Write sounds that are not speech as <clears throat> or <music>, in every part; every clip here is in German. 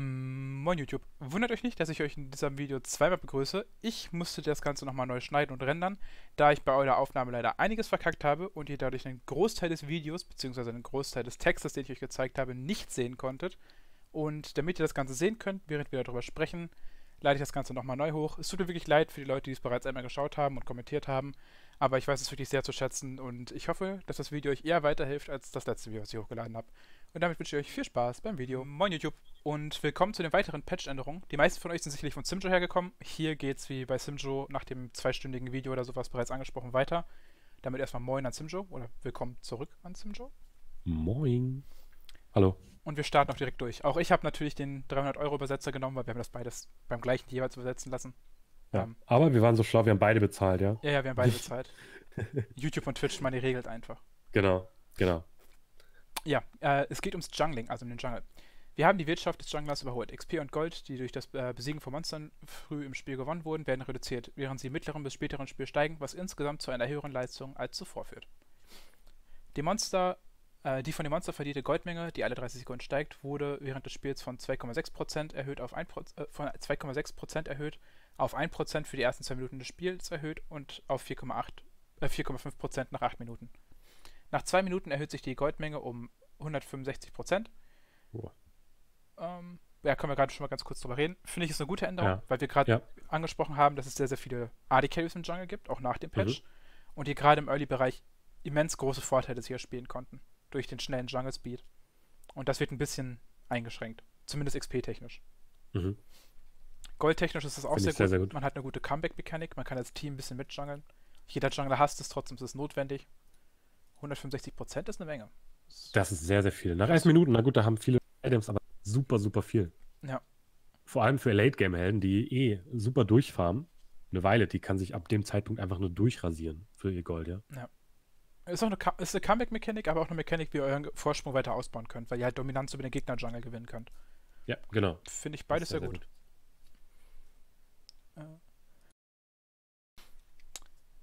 Moin YouTube. Wundert euch nicht, dass ich euch in diesem Video zweimal begrüße. Ich musste das Ganze nochmal neu schneiden und rendern, da ich bei eurer Aufnahme leider einiges verkackt habe und ihr dadurch einen Großteil des Videos bzw. einen Großteil des Textes, den ich euch gezeigt habe, nicht sehen konntet. Und damit ihr das Ganze sehen könnt, während wir darüber sprechen, lade ich das Ganze nochmal neu hoch. Es tut mir wirklich leid für die Leute, die es bereits einmal geschaut haben und kommentiert haben, aber ich weiß es wirklich sehr zu schätzen und ich hoffe, dass das Video euch eher weiterhilft als das letzte Video, was ich hochgeladen habe. Und damit wünsche ich euch viel Spaß beim Video. Moin YouTube und willkommen zu den weiteren Patch-Änderungen. Die meisten von euch sind sicherlich von Simjo hergekommen. Hier geht es wie bei Simjo nach dem zweistündigen Video oder sowas bereits angesprochen weiter. Damit erstmal Moin an Simjo oder willkommen zurück an Simjo. Moin. Hallo. Und wir starten auch direkt durch. Auch ich habe natürlich den 300-Euro-Übersetzer genommen, weil wir haben das beides beim gleichen jeweils übersetzen lassen. Ja, ähm, aber wir waren so schlau, wir haben beide bezahlt, ja? Ja, ja, wir haben beide <laughs> bezahlt. YouTube und Twitch, man, die regelt einfach. Genau, genau. Ja, äh, es geht ums Jungling, also um den Jungle. Wir haben die Wirtschaft des Junglers überholt. XP und Gold, die durch das äh, Besiegen von Monstern früh im Spiel gewonnen wurden, werden reduziert, während sie im mittleren bis späteren Spiel steigen, was insgesamt zu einer höheren Leistung als zuvor führt. Die Monster, äh, die von den Monstern verdiente Goldmenge, die alle 30 Sekunden steigt, wurde während des Spiels von 2,6% erhöht auf 1%, äh, von 2,6% erhöht auf 1% für die ersten 2 Minuten des Spiels erhöht und auf 4,8 4,5% äh, nach 8 Minuten. Nach 2 Minuten erhöht sich die Goldmenge um 165 Oh. Ähm, ja, können wir gerade schon mal ganz kurz drüber reden. Finde ich, ist eine gute Änderung, ja. weil wir gerade ja. angesprochen haben, dass es sehr, sehr viele AD-Carries im Jungle gibt, auch nach dem Patch. Mhm. Und die gerade im Early-Bereich immens große Vorteile sicher spielen konnten. Durch den schnellen Jungle-Speed. Und das wird ein bisschen eingeschränkt. Zumindest XP-technisch. Mhm. Goldtechnisch ist das auch sehr gut. sehr, sehr gut. Man hat eine gute Comeback-Mechanik. Man kann als Team ein bisschen mitjungeln. Jeder Jungler hasst es, trotzdem ist es notwendig. 165% ist eine Menge. Das ist sehr, sehr viel. Nach 1 Minuten, na gut, da haben viele Items, aber super, super viel. Ja. Vor allem für Late-Game-Helden, die eh super durchfarmen. Eine Weile, die kann sich ab dem Zeitpunkt einfach nur durchrasieren für ihr Gold, ja. Ja. Ist auch eine, ist eine Comeback-Mechanik, aber auch eine Mechanik, wie ihr euren Vorsprung weiter ausbauen könnt, weil ihr halt Dominanz über den Gegner-Jungle gewinnen könnt. Ja, genau. Finde ich beides sehr, sehr, gut. Gut. Äh.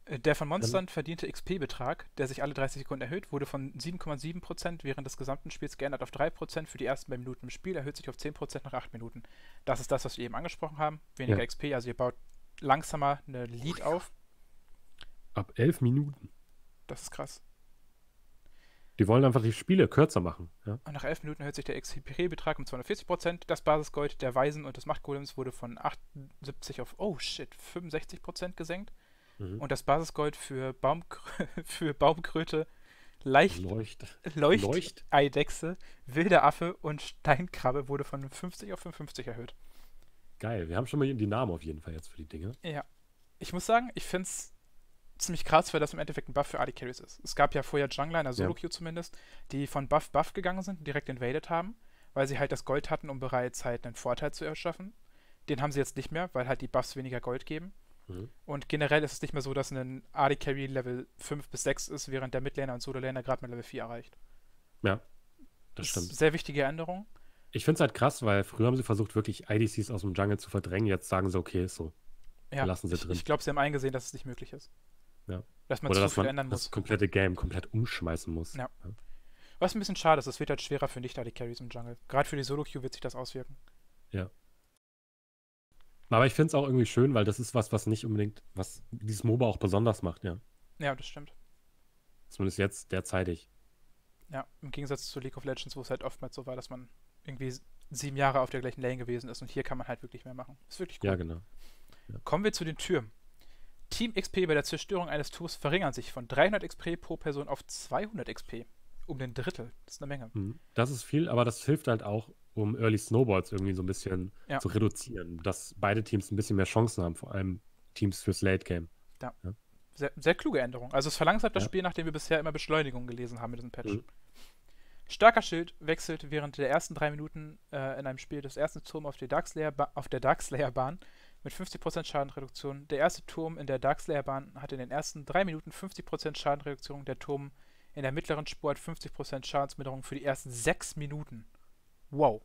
Äh, der von Monstern verdiente XP-Betrag, der sich alle 30 Sekunden erhöht, wurde von 7,7% während des gesamten Spiels geändert auf 3% für die ersten beiden Minuten im Spiel, erhöht sich auf 10% nach 8 Minuten. Das ist das, was wir eben angesprochen haben. Weniger ja. XP, also ihr baut langsamer eine Lead auf. Ab 11 Minuten. Das ist krass. Die wollen einfach die Spiele kürzer machen. Ja? Und nach 11 Minuten erhöht sich der XP-Betrag um 240%. Das Basisgold der Weisen und des Machtgolems wurde von 78 auf, oh shit, 65% gesenkt. Mhm. Und das Basisgold für, Baum, <laughs> für Baumkröte, Leicht, Leucht, Leucht, Leucht, Eidechse, wilder Affe und Steinkrabbe wurde von 50 auf 55 erhöht. Geil, wir haben schon mal die Namen auf jeden Fall jetzt für die Dinge. Ja. Ich muss sagen, ich finde es ziemlich krass, weil das im Endeffekt ein Buff für AD Carries ist. Es gab ja vorher Jungler, in der Solo-Queue ja. zumindest, die von Buff Buff gegangen sind und direkt invaded haben, weil sie halt das Gold hatten, um bereits halt einen Vorteil zu erschaffen. Den haben sie jetzt nicht mehr, weil halt die Buffs weniger Gold geben. Mhm. Und generell ist es nicht mehr so, dass ein AD Carry Level 5 bis 6 ist, während der Midlaner und Solo-Laner gerade mit Level 4 erreicht. Ja, das, das stimmt. Sehr wichtige Änderung. Ich finde es halt krass, weil früher haben sie versucht, wirklich IDCs aus dem Jungle zu verdrängen. Jetzt sagen sie, okay, ist so. Ja, lassen sie drin. Ich, ich glaube, sie haben eingesehen, dass es nicht möglich ist. Ja. Dass man Oder dass man ändern muss. das komplette Game komplett umschmeißen muss. Ja. ja. Was ein bisschen schade ist, es wird halt schwerer für Nicht-AD-Carries im Jungle. Gerade für die Solo-Queue wird sich das auswirken. Ja. Aber ich finde es auch irgendwie schön, weil das ist was, was nicht unbedingt, was dieses MOBA auch besonders macht, ja. Ja, das stimmt. Zumindest jetzt derzeitig. Ja, im Gegensatz zu League of Legends, wo es halt oftmals so war, dass man irgendwie sieben Jahre auf der gleichen Lane gewesen ist und hier kann man halt wirklich mehr machen. Ist wirklich cool. Ja, genau. Ja. Kommen wir zu den Türen. Team XP bei der Zerstörung eines Turms verringern sich von 300 XP pro Person auf 200 XP. Um den Drittel. Das ist eine Menge. Mhm. Das ist viel, aber das hilft halt auch, um Early Snowballs irgendwie so ein bisschen ja. zu reduzieren, dass beide Teams ein bisschen mehr Chancen haben, vor allem Teams fürs Late Game. Ja. ja. Sehr, sehr, kluge Änderung. Also es verlangsamt das ja. Spiel, nachdem wir bisher immer Beschleunigung gelesen haben mit diesem Patch. Mhm. Starker Schild wechselt während der ersten drei Minuten äh, in einem Spiel das erste Turm auf, auf der Darkslayer-Bahn mit 50% Schadenreduktion. Der erste Turm in der Darkslayer-Bahn hat in den ersten drei Minuten 50% Schadenreduktion. Der Turm in der mittleren Spur hat 50% Schadensminderung für die ersten sechs Minuten. Wow.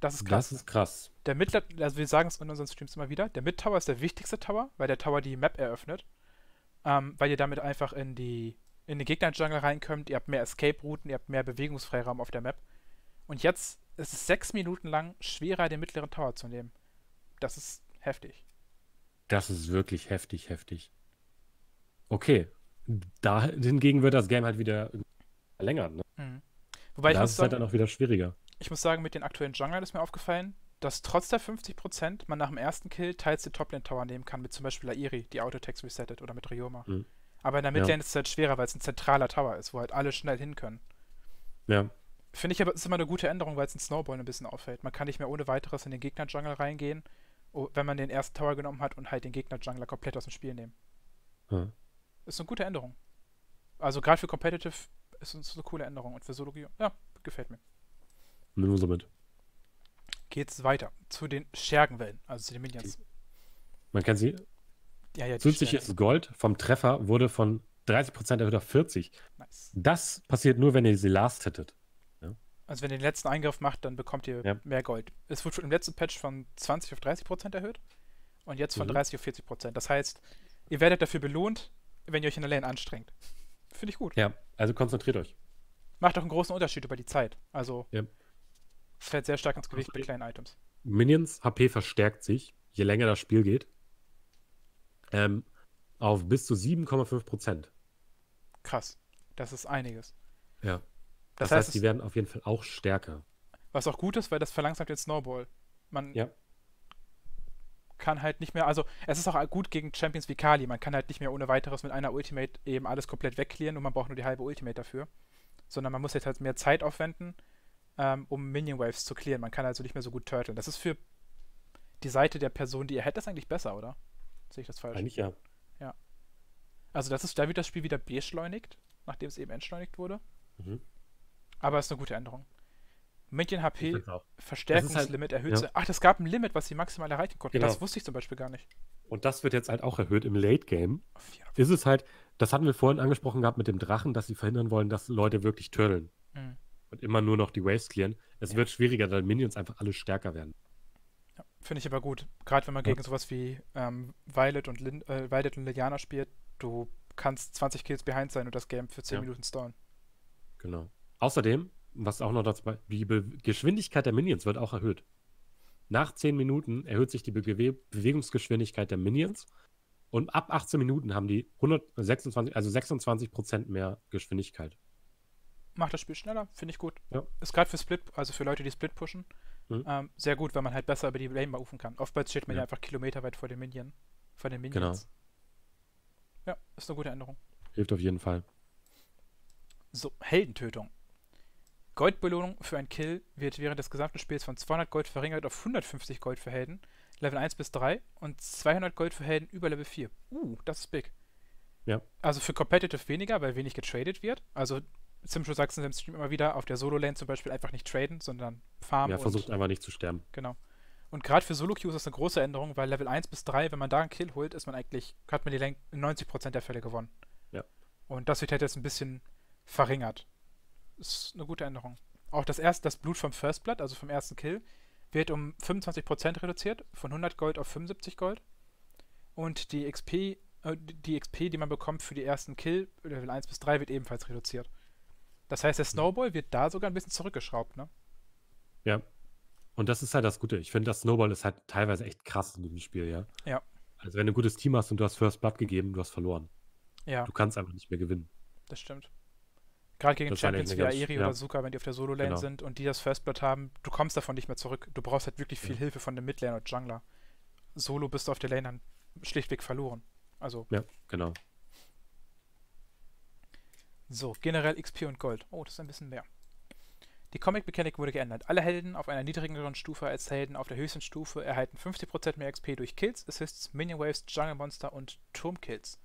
Das ist krass. Das ist krass. Der Mid, also wir sagen es in unseren Streams immer wieder, der Mid-Tower ist der wichtigste Tower, weil der Tower die Map eröffnet. Ähm, weil ihr damit einfach in die in den Gegner-Jungle reinkommt, ihr habt mehr Escape-Routen, ihr habt mehr Bewegungsfreiraum auf der Map. Und jetzt es ist sechs Minuten lang schwerer, den mittleren Tower zu nehmen. Das ist heftig. Das ist wirklich heftig, heftig. Okay. Da hingegen wird das Game halt wieder verlängern. Ne? Mhm. Wobei da ich ist es halt dann auch wieder schwieriger. Ich muss sagen, mit den aktuellen Junglern ist mir aufgefallen, dass trotz der 50% man nach dem ersten Kill teils die Toplane Tower nehmen kann, mit zum Beispiel Airi, die Autotext resettet, oder mit Ryoma. Mhm. Aber in der Midlane ja. ist es halt schwerer, weil es ein zentraler Tower ist, wo halt alle schnell hin können. Ja. Finde ich aber, ist immer eine gute Änderung, weil es ein Snowball ein bisschen auffällt. Man kann nicht mehr ohne weiteres in den Gegner-Jungle reingehen, wenn man den ersten Tower genommen hat und halt den Gegner-Jungler komplett aus dem Spiel nehmen. Ja. Ist eine gute Änderung. Also gerade für Competitive ist es eine coole Änderung und für Solo, ja, gefällt mir. Nur so mit. Geht's weiter zu den Schergenwellen, also zu den Minions. Man kennt sie. Ja, ja, Zusätzliches Gold vom Treffer wurde von 30% erhöht auf 40. Nice. Das passiert nur, wenn ihr sie last hittet. Also wenn ihr den letzten Eingriff macht, dann bekommt ihr ja. mehr Gold. Es wurde im letzten Patch von 20 auf 30 Prozent erhöht und jetzt von mhm. 30 auf 40 Prozent. Das heißt, ihr werdet dafür belohnt, wenn ihr euch in der Lane anstrengt. Finde ich gut. Ja, also konzentriert euch. Macht auch einen großen Unterschied über die Zeit. Also ja. fällt sehr stark ins Gewicht bei kleinen Items. Minions HP verstärkt sich, je länger das Spiel geht, ähm, auf bis zu 7,5 Prozent. Krass. Das ist einiges. Ja. Das, das heißt, heißt, die werden auf jeden Fall auch stärker. Was auch gut ist, weil das verlangsamt jetzt Snowball. Man ja. kann halt nicht mehr, also es ist auch gut gegen Champions wie Kali, man kann halt nicht mehr ohne weiteres mit einer Ultimate eben alles komplett wegklären und man braucht nur die halbe Ultimate dafür. Sondern man muss jetzt halt mehr Zeit aufwenden, ähm, um Minion Waves zu klären. Man kann also nicht mehr so gut turteln. Das ist für die Seite der Person, die ihr hättet, das eigentlich besser, oder? Sehe ich das falsch? Eigentlich ja. Ja. Also das ist, da wird das Spiel wieder beschleunigt, nachdem es eben entschleunigt wurde. Mhm. Aber es ist eine gute Änderung. Minion HP Verstärkungslimit halt, erhöht. Ja. Ach, das gab ein Limit, was sie maximal erreichen konnten. Genau. Das wusste ich zum Beispiel gar nicht. Und das wird jetzt halt auch erhöht im Late Game. Ist es halt, das hatten wir vorhin angesprochen gehabt mit dem Drachen, dass sie verhindern wollen, dass Leute wirklich turteln. Mhm. Und immer nur noch die Waves clearen. Es ja. wird schwieriger, weil Minions einfach alle stärker werden. Ja, Finde ich aber gut. Gerade wenn man gegen sowas wie ähm, Violet, und Lin äh, Violet und Liliana spielt, du kannst 20 Kills behind sein und das Game für 10 Minuten stallen. Genau. Außerdem, was auch noch dazu die Be Geschwindigkeit der Minions wird auch erhöht. Nach 10 Minuten erhöht sich die Be Bewegungsgeschwindigkeit der Minions und ab 18 Minuten haben die 126, also 26 Prozent mehr Geschwindigkeit. Macht das Spiel schneller, finde ich gut. Ja. Ist gerade für Split, also für Leute, die Split pushen, mhm. ähm, sehr gut, weil man halt besser über die Lane rufen kann. Oftmals steht man ja. ja einfach kilometerweit vor den Minion, vor den Minions. Genau. Ja, ist eine gute Änderung. Hilft auf jeden Fall. So, Heldentötung. Goldbelohnung für ein Kill wird während des gesamten Spiels von 200 Gold verringert auf 150 Gold für Helden, Level 1 bis 3 und 200 Gold für Helden über Level 4. Uh, das ist big. Ja. Also für Competitive weniger, weil wenig getradet wird. Also Simshow sagt es im Stream immer wieder, auf der Solo-Lane zum Beispiel einfach nicht traden, sondern farmen. Ja, versucht einfach nicht zu sterben. Genau. Und gerade für Solo-Queues ist das eine große Änderung, weil Level 1 bis 3, wenn man da einen Kill holt, ist man eigentlich, hat man die Lane in 90% der Fälle gewonnen. Ja. Und das wird halt jetzt ein bisschen verringert. Ist eine gute Änderung. Auch das erste, das Blut vom First Blood, also vom ersten Kill, wird um 25% reduziert, von 100 Gold auf 75 Gold. Und die XP, äh, die XP, die man bekommt für die ersten Kill, Level 1 bis 3, wird ebenfalls reduziert. Das heißt, der Snowball wird da sogar ein bisschen zurückgeschraubt, ne? Ja. Und das ist halt das Gute. Ich finde, das Snowball ist halt teilweise echt krass in diesem Spiel, ja. Ja. Also wenn du ein gutes Team hast und du hast First Blood gegeben, du hast verloren. Ja. Du kannst einfach nicht mehr gewinnen. Das stimmt. Gerade gegen das Champions wie Aeri ja. oder Suka, wenn die auf der Solo-Lane genau. sind und die das First Blood haben, du kommst davon nicht mehr zurück. Du brauchst halt wirklich viel ja. Hilfe von dem Midlane oder Jungler. Solo bist du auf der Lane dann schlichtweg verloren. Also. Ja, genau. So, generell XP und Gold. Oh, das ist ein bisschen mehr. Die Comic-Mechanik wurde geändert. Alle Helden auf einer niedrigeren Stufe als Helden auf der höchsten Stufe erhalten 50% mehr XP durch Kills, Assists, Minion Waves, Jungle Monster und Turmkills.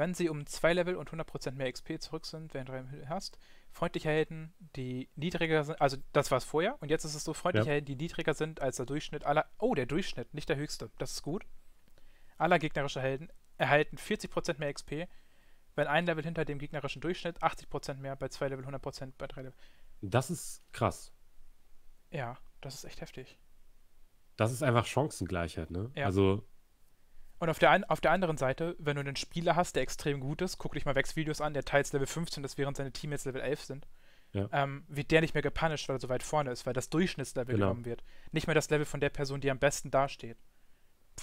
Wenn sie um 2 Level und 100% mehr XP zurück sind, während du hast, freundliche Helden, die niedriger sind, also das war es vorher, und jetzt ist es so, freundliche ja. Helden, die niedriger sind als der Durchschnitt aller, oh, der Durchschnitt, nicht der höchste, das ist gut. Aller gegnerischer Helden erhalten 40% mehr XP, wenn ein Level hinter dem gegnerischen Durchschnitt, 80% mehr, bei 2 Level 100%, bei 3 Level. Das ist krass. Ja, das ist echt heftig. Das ist einfach Chancengleichheit, ne? Ja. Also und auf der, auf der anderen Seite, wenn du einen Spieler hast, der extrem gut ist, guck dich mal Vex Videos an, der teils Level 15 ist, während seine Teammates Level 11 sind. Ja. ähm, wird der nicht mehr gepunished, weil er so weit vorne ist, weil das Durchschnittslevel Genau. genommen wird. Nicht mehr das Level von der Person, die am besten dasteht.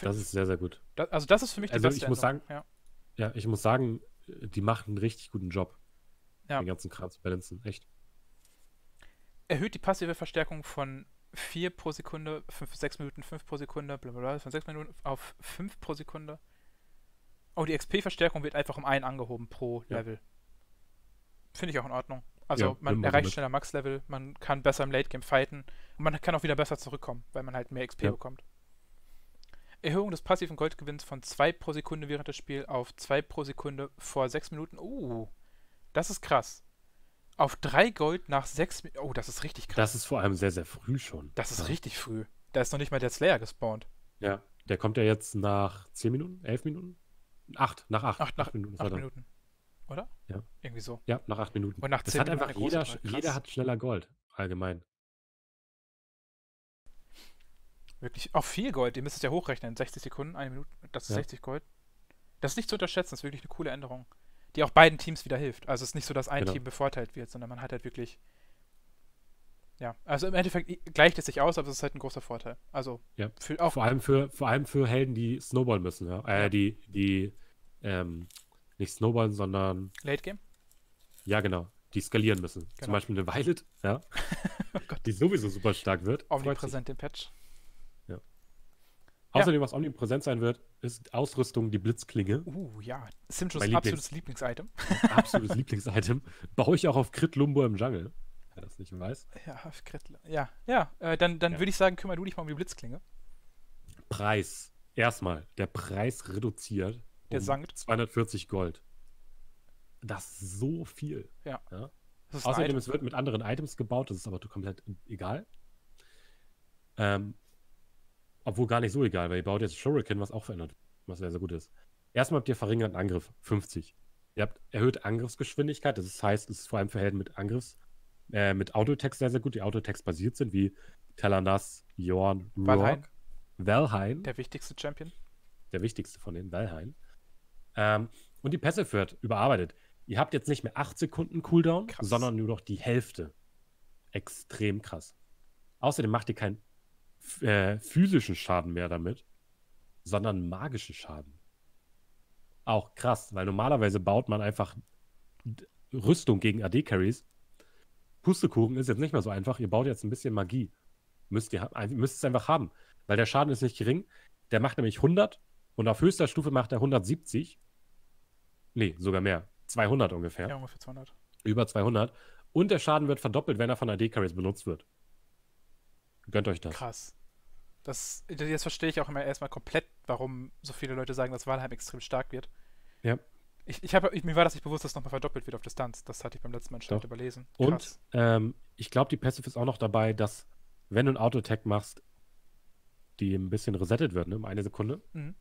Das ist sehr, sehr gut. Da, also das ist für mich die Also beste ich muss Änderung. Ja. Ja, ich muss sagen, die machen einen richtig guten Job. Ja. Den ganzen Kram zu balancen. Echt. Erhöht die passive Verstärkung von 4 pro Sekunde, 5, 6 Minuten, 5 pro Sekunde, bla bla bla, von 6 Minuten auf 5 pro Sekunde. Oh, die XP-Verstärkung wird einfach um einen angehoben pro Ja. Level. Finde ich auch in Ordnung. Also Ja, man erreicht schneller Max-Level, man kann besser im Late-Game fighten und man kann auch wieder besser zurückkommen, weil man halt mehr XP Ja. bekommt. Erhöhung des passiven Goldgewinns von 2 pro Sekunde während des Spiels auf 2 pro Sekunde vor 6 Minuten. Uh, das ist krass. Auf 3 Gold nach 6 Minuten. Oh, das ist richtig krass. Das ist vor allem sehr, sehr früh schon. Das ist ja. richtig früh. Da ist noch nicht mal der Slayer gespawnt. Ja. Der kommt ja jetzt nach 10 Minuten, 11 Minuten? 8, nach 8. Acht, nach Minuten. Acht. Minuten. Oder? Ja. Irgendwie so. Ja, nach 8 Minuten. Und nach Das 10 hat Minuten einfach jeder, jeder hat schneller Gold. Allgemein. Wirklich. Auch viel Gold. Ihr müsst es ja hochrechnen. 60 Sekunden, eine Minute. Das ist Ja. 60 Gold. Das ist nicht zu unterschätzen. Das ist wirklich eine coole Änderung. Die auch beiden Teams wieder hilft. Also es ist nicht so, dass ein Genau. Team bevorteilt wird, sondern man hat halt wirklich. Ja, also im Endeffekt gleicht es sich aus, aber es ist halt ein großer Vorteil. Also Ja. für auch Vor allem für, vor allem für Helden, die snowballen müssen, ja. Äh, die, die, ähm, nicht snowballen, sondern, Late Game. ja, genau, die skalieren müssen. Zum Genau. Beispiel eine Violet, ja, <laughs> Oh Gott. die sowieso super stark wird. Omnipräsent im Patch. Außerdem, was omnipräsent sein wird, ist Ausrüstung, die Blitzklinge. Uh, ja. Simchus Mein Lieblings- absolutes Lieblingsitem. <laughs> Absolutes Lieblingsitem. Baue ich auch auf Crit Lumbo im Jungle. Wer das nicht weiß. Ja, Krittler. Ja, ja. Äh, dann dann Ja. würde ich sagen, kümmere du dich mal um die Blitzklinge. Preis. Erstmal, der Preis reduziert. Der um sankt. 240 Gold. Das ist so viel. Ist ein Außerdem, es wird mit anderen Items gebaut, das ist aber komplett egal. Ähm, obwohl gar nicht so egal, weil ihr baut jetzt Shuriken, was auch verändert, was sehr, sehr gut ist. Erstmal habt ihr verringerten Angriff, 50. Ihr habt erhöhte Angriffsgeschwindigkeit, das heißt, es ist vor allem für Helden mit Angriffs, äh, mit Autotext sehr, sehr gut, die Autotext basiert sind, wie Talanas, Jorn, Valheim. Valheim, der, Der wichtigste Champion. wichtigste von den Valheim. Ähm, und die Passive wird überarbeitet. Ihr habt jetzt nicht mehr 8 Sekunden Cooldown, Krass. sondern nur noch die Hälfte. Extrem krass. Außerdem macht ihr keinen äh, physischen Schaden mehr damit, sondern magischen Schaden. Auch krass, weil normalerweise baut man einfach Rüstung gegen AD-Carries. Pustekuchen ist jetzt nicht mehr so einfach. Ihr baut jetzt ein bisschen Magie. Müsst ihr, müsst es einfach haben. Weil der Schaden ist nicht gering. Der macht nämlich 100 und auf höchster Stufe macht er 170. Nee, sogar mehr. 200 ungefähr Ja, ungefähr 200. über 200. Und der Schaden wird verdoppelt, wenn er von AD-Carries benutzt wird. Gönnt euch das. Krass. Das, jetzt verstehe ich auch immer erstmal komplett, warum so viele Leute sagen, dass Valheim extrem stark wird. Ja. Ich, ich habe, ich, mir war das nicht bewusst, dass es nochmal verdoppelt wird auf Distanz. Das hatte ich beim letzten Mal anscheinend überlesen. Und Krass. ähm, ich glaube, die Passive ist auch noch dabei, dass, wenn du ein Auto-Attack machst, die ein bisschen resettet wird, ne, um eine Sekunde. Mhm.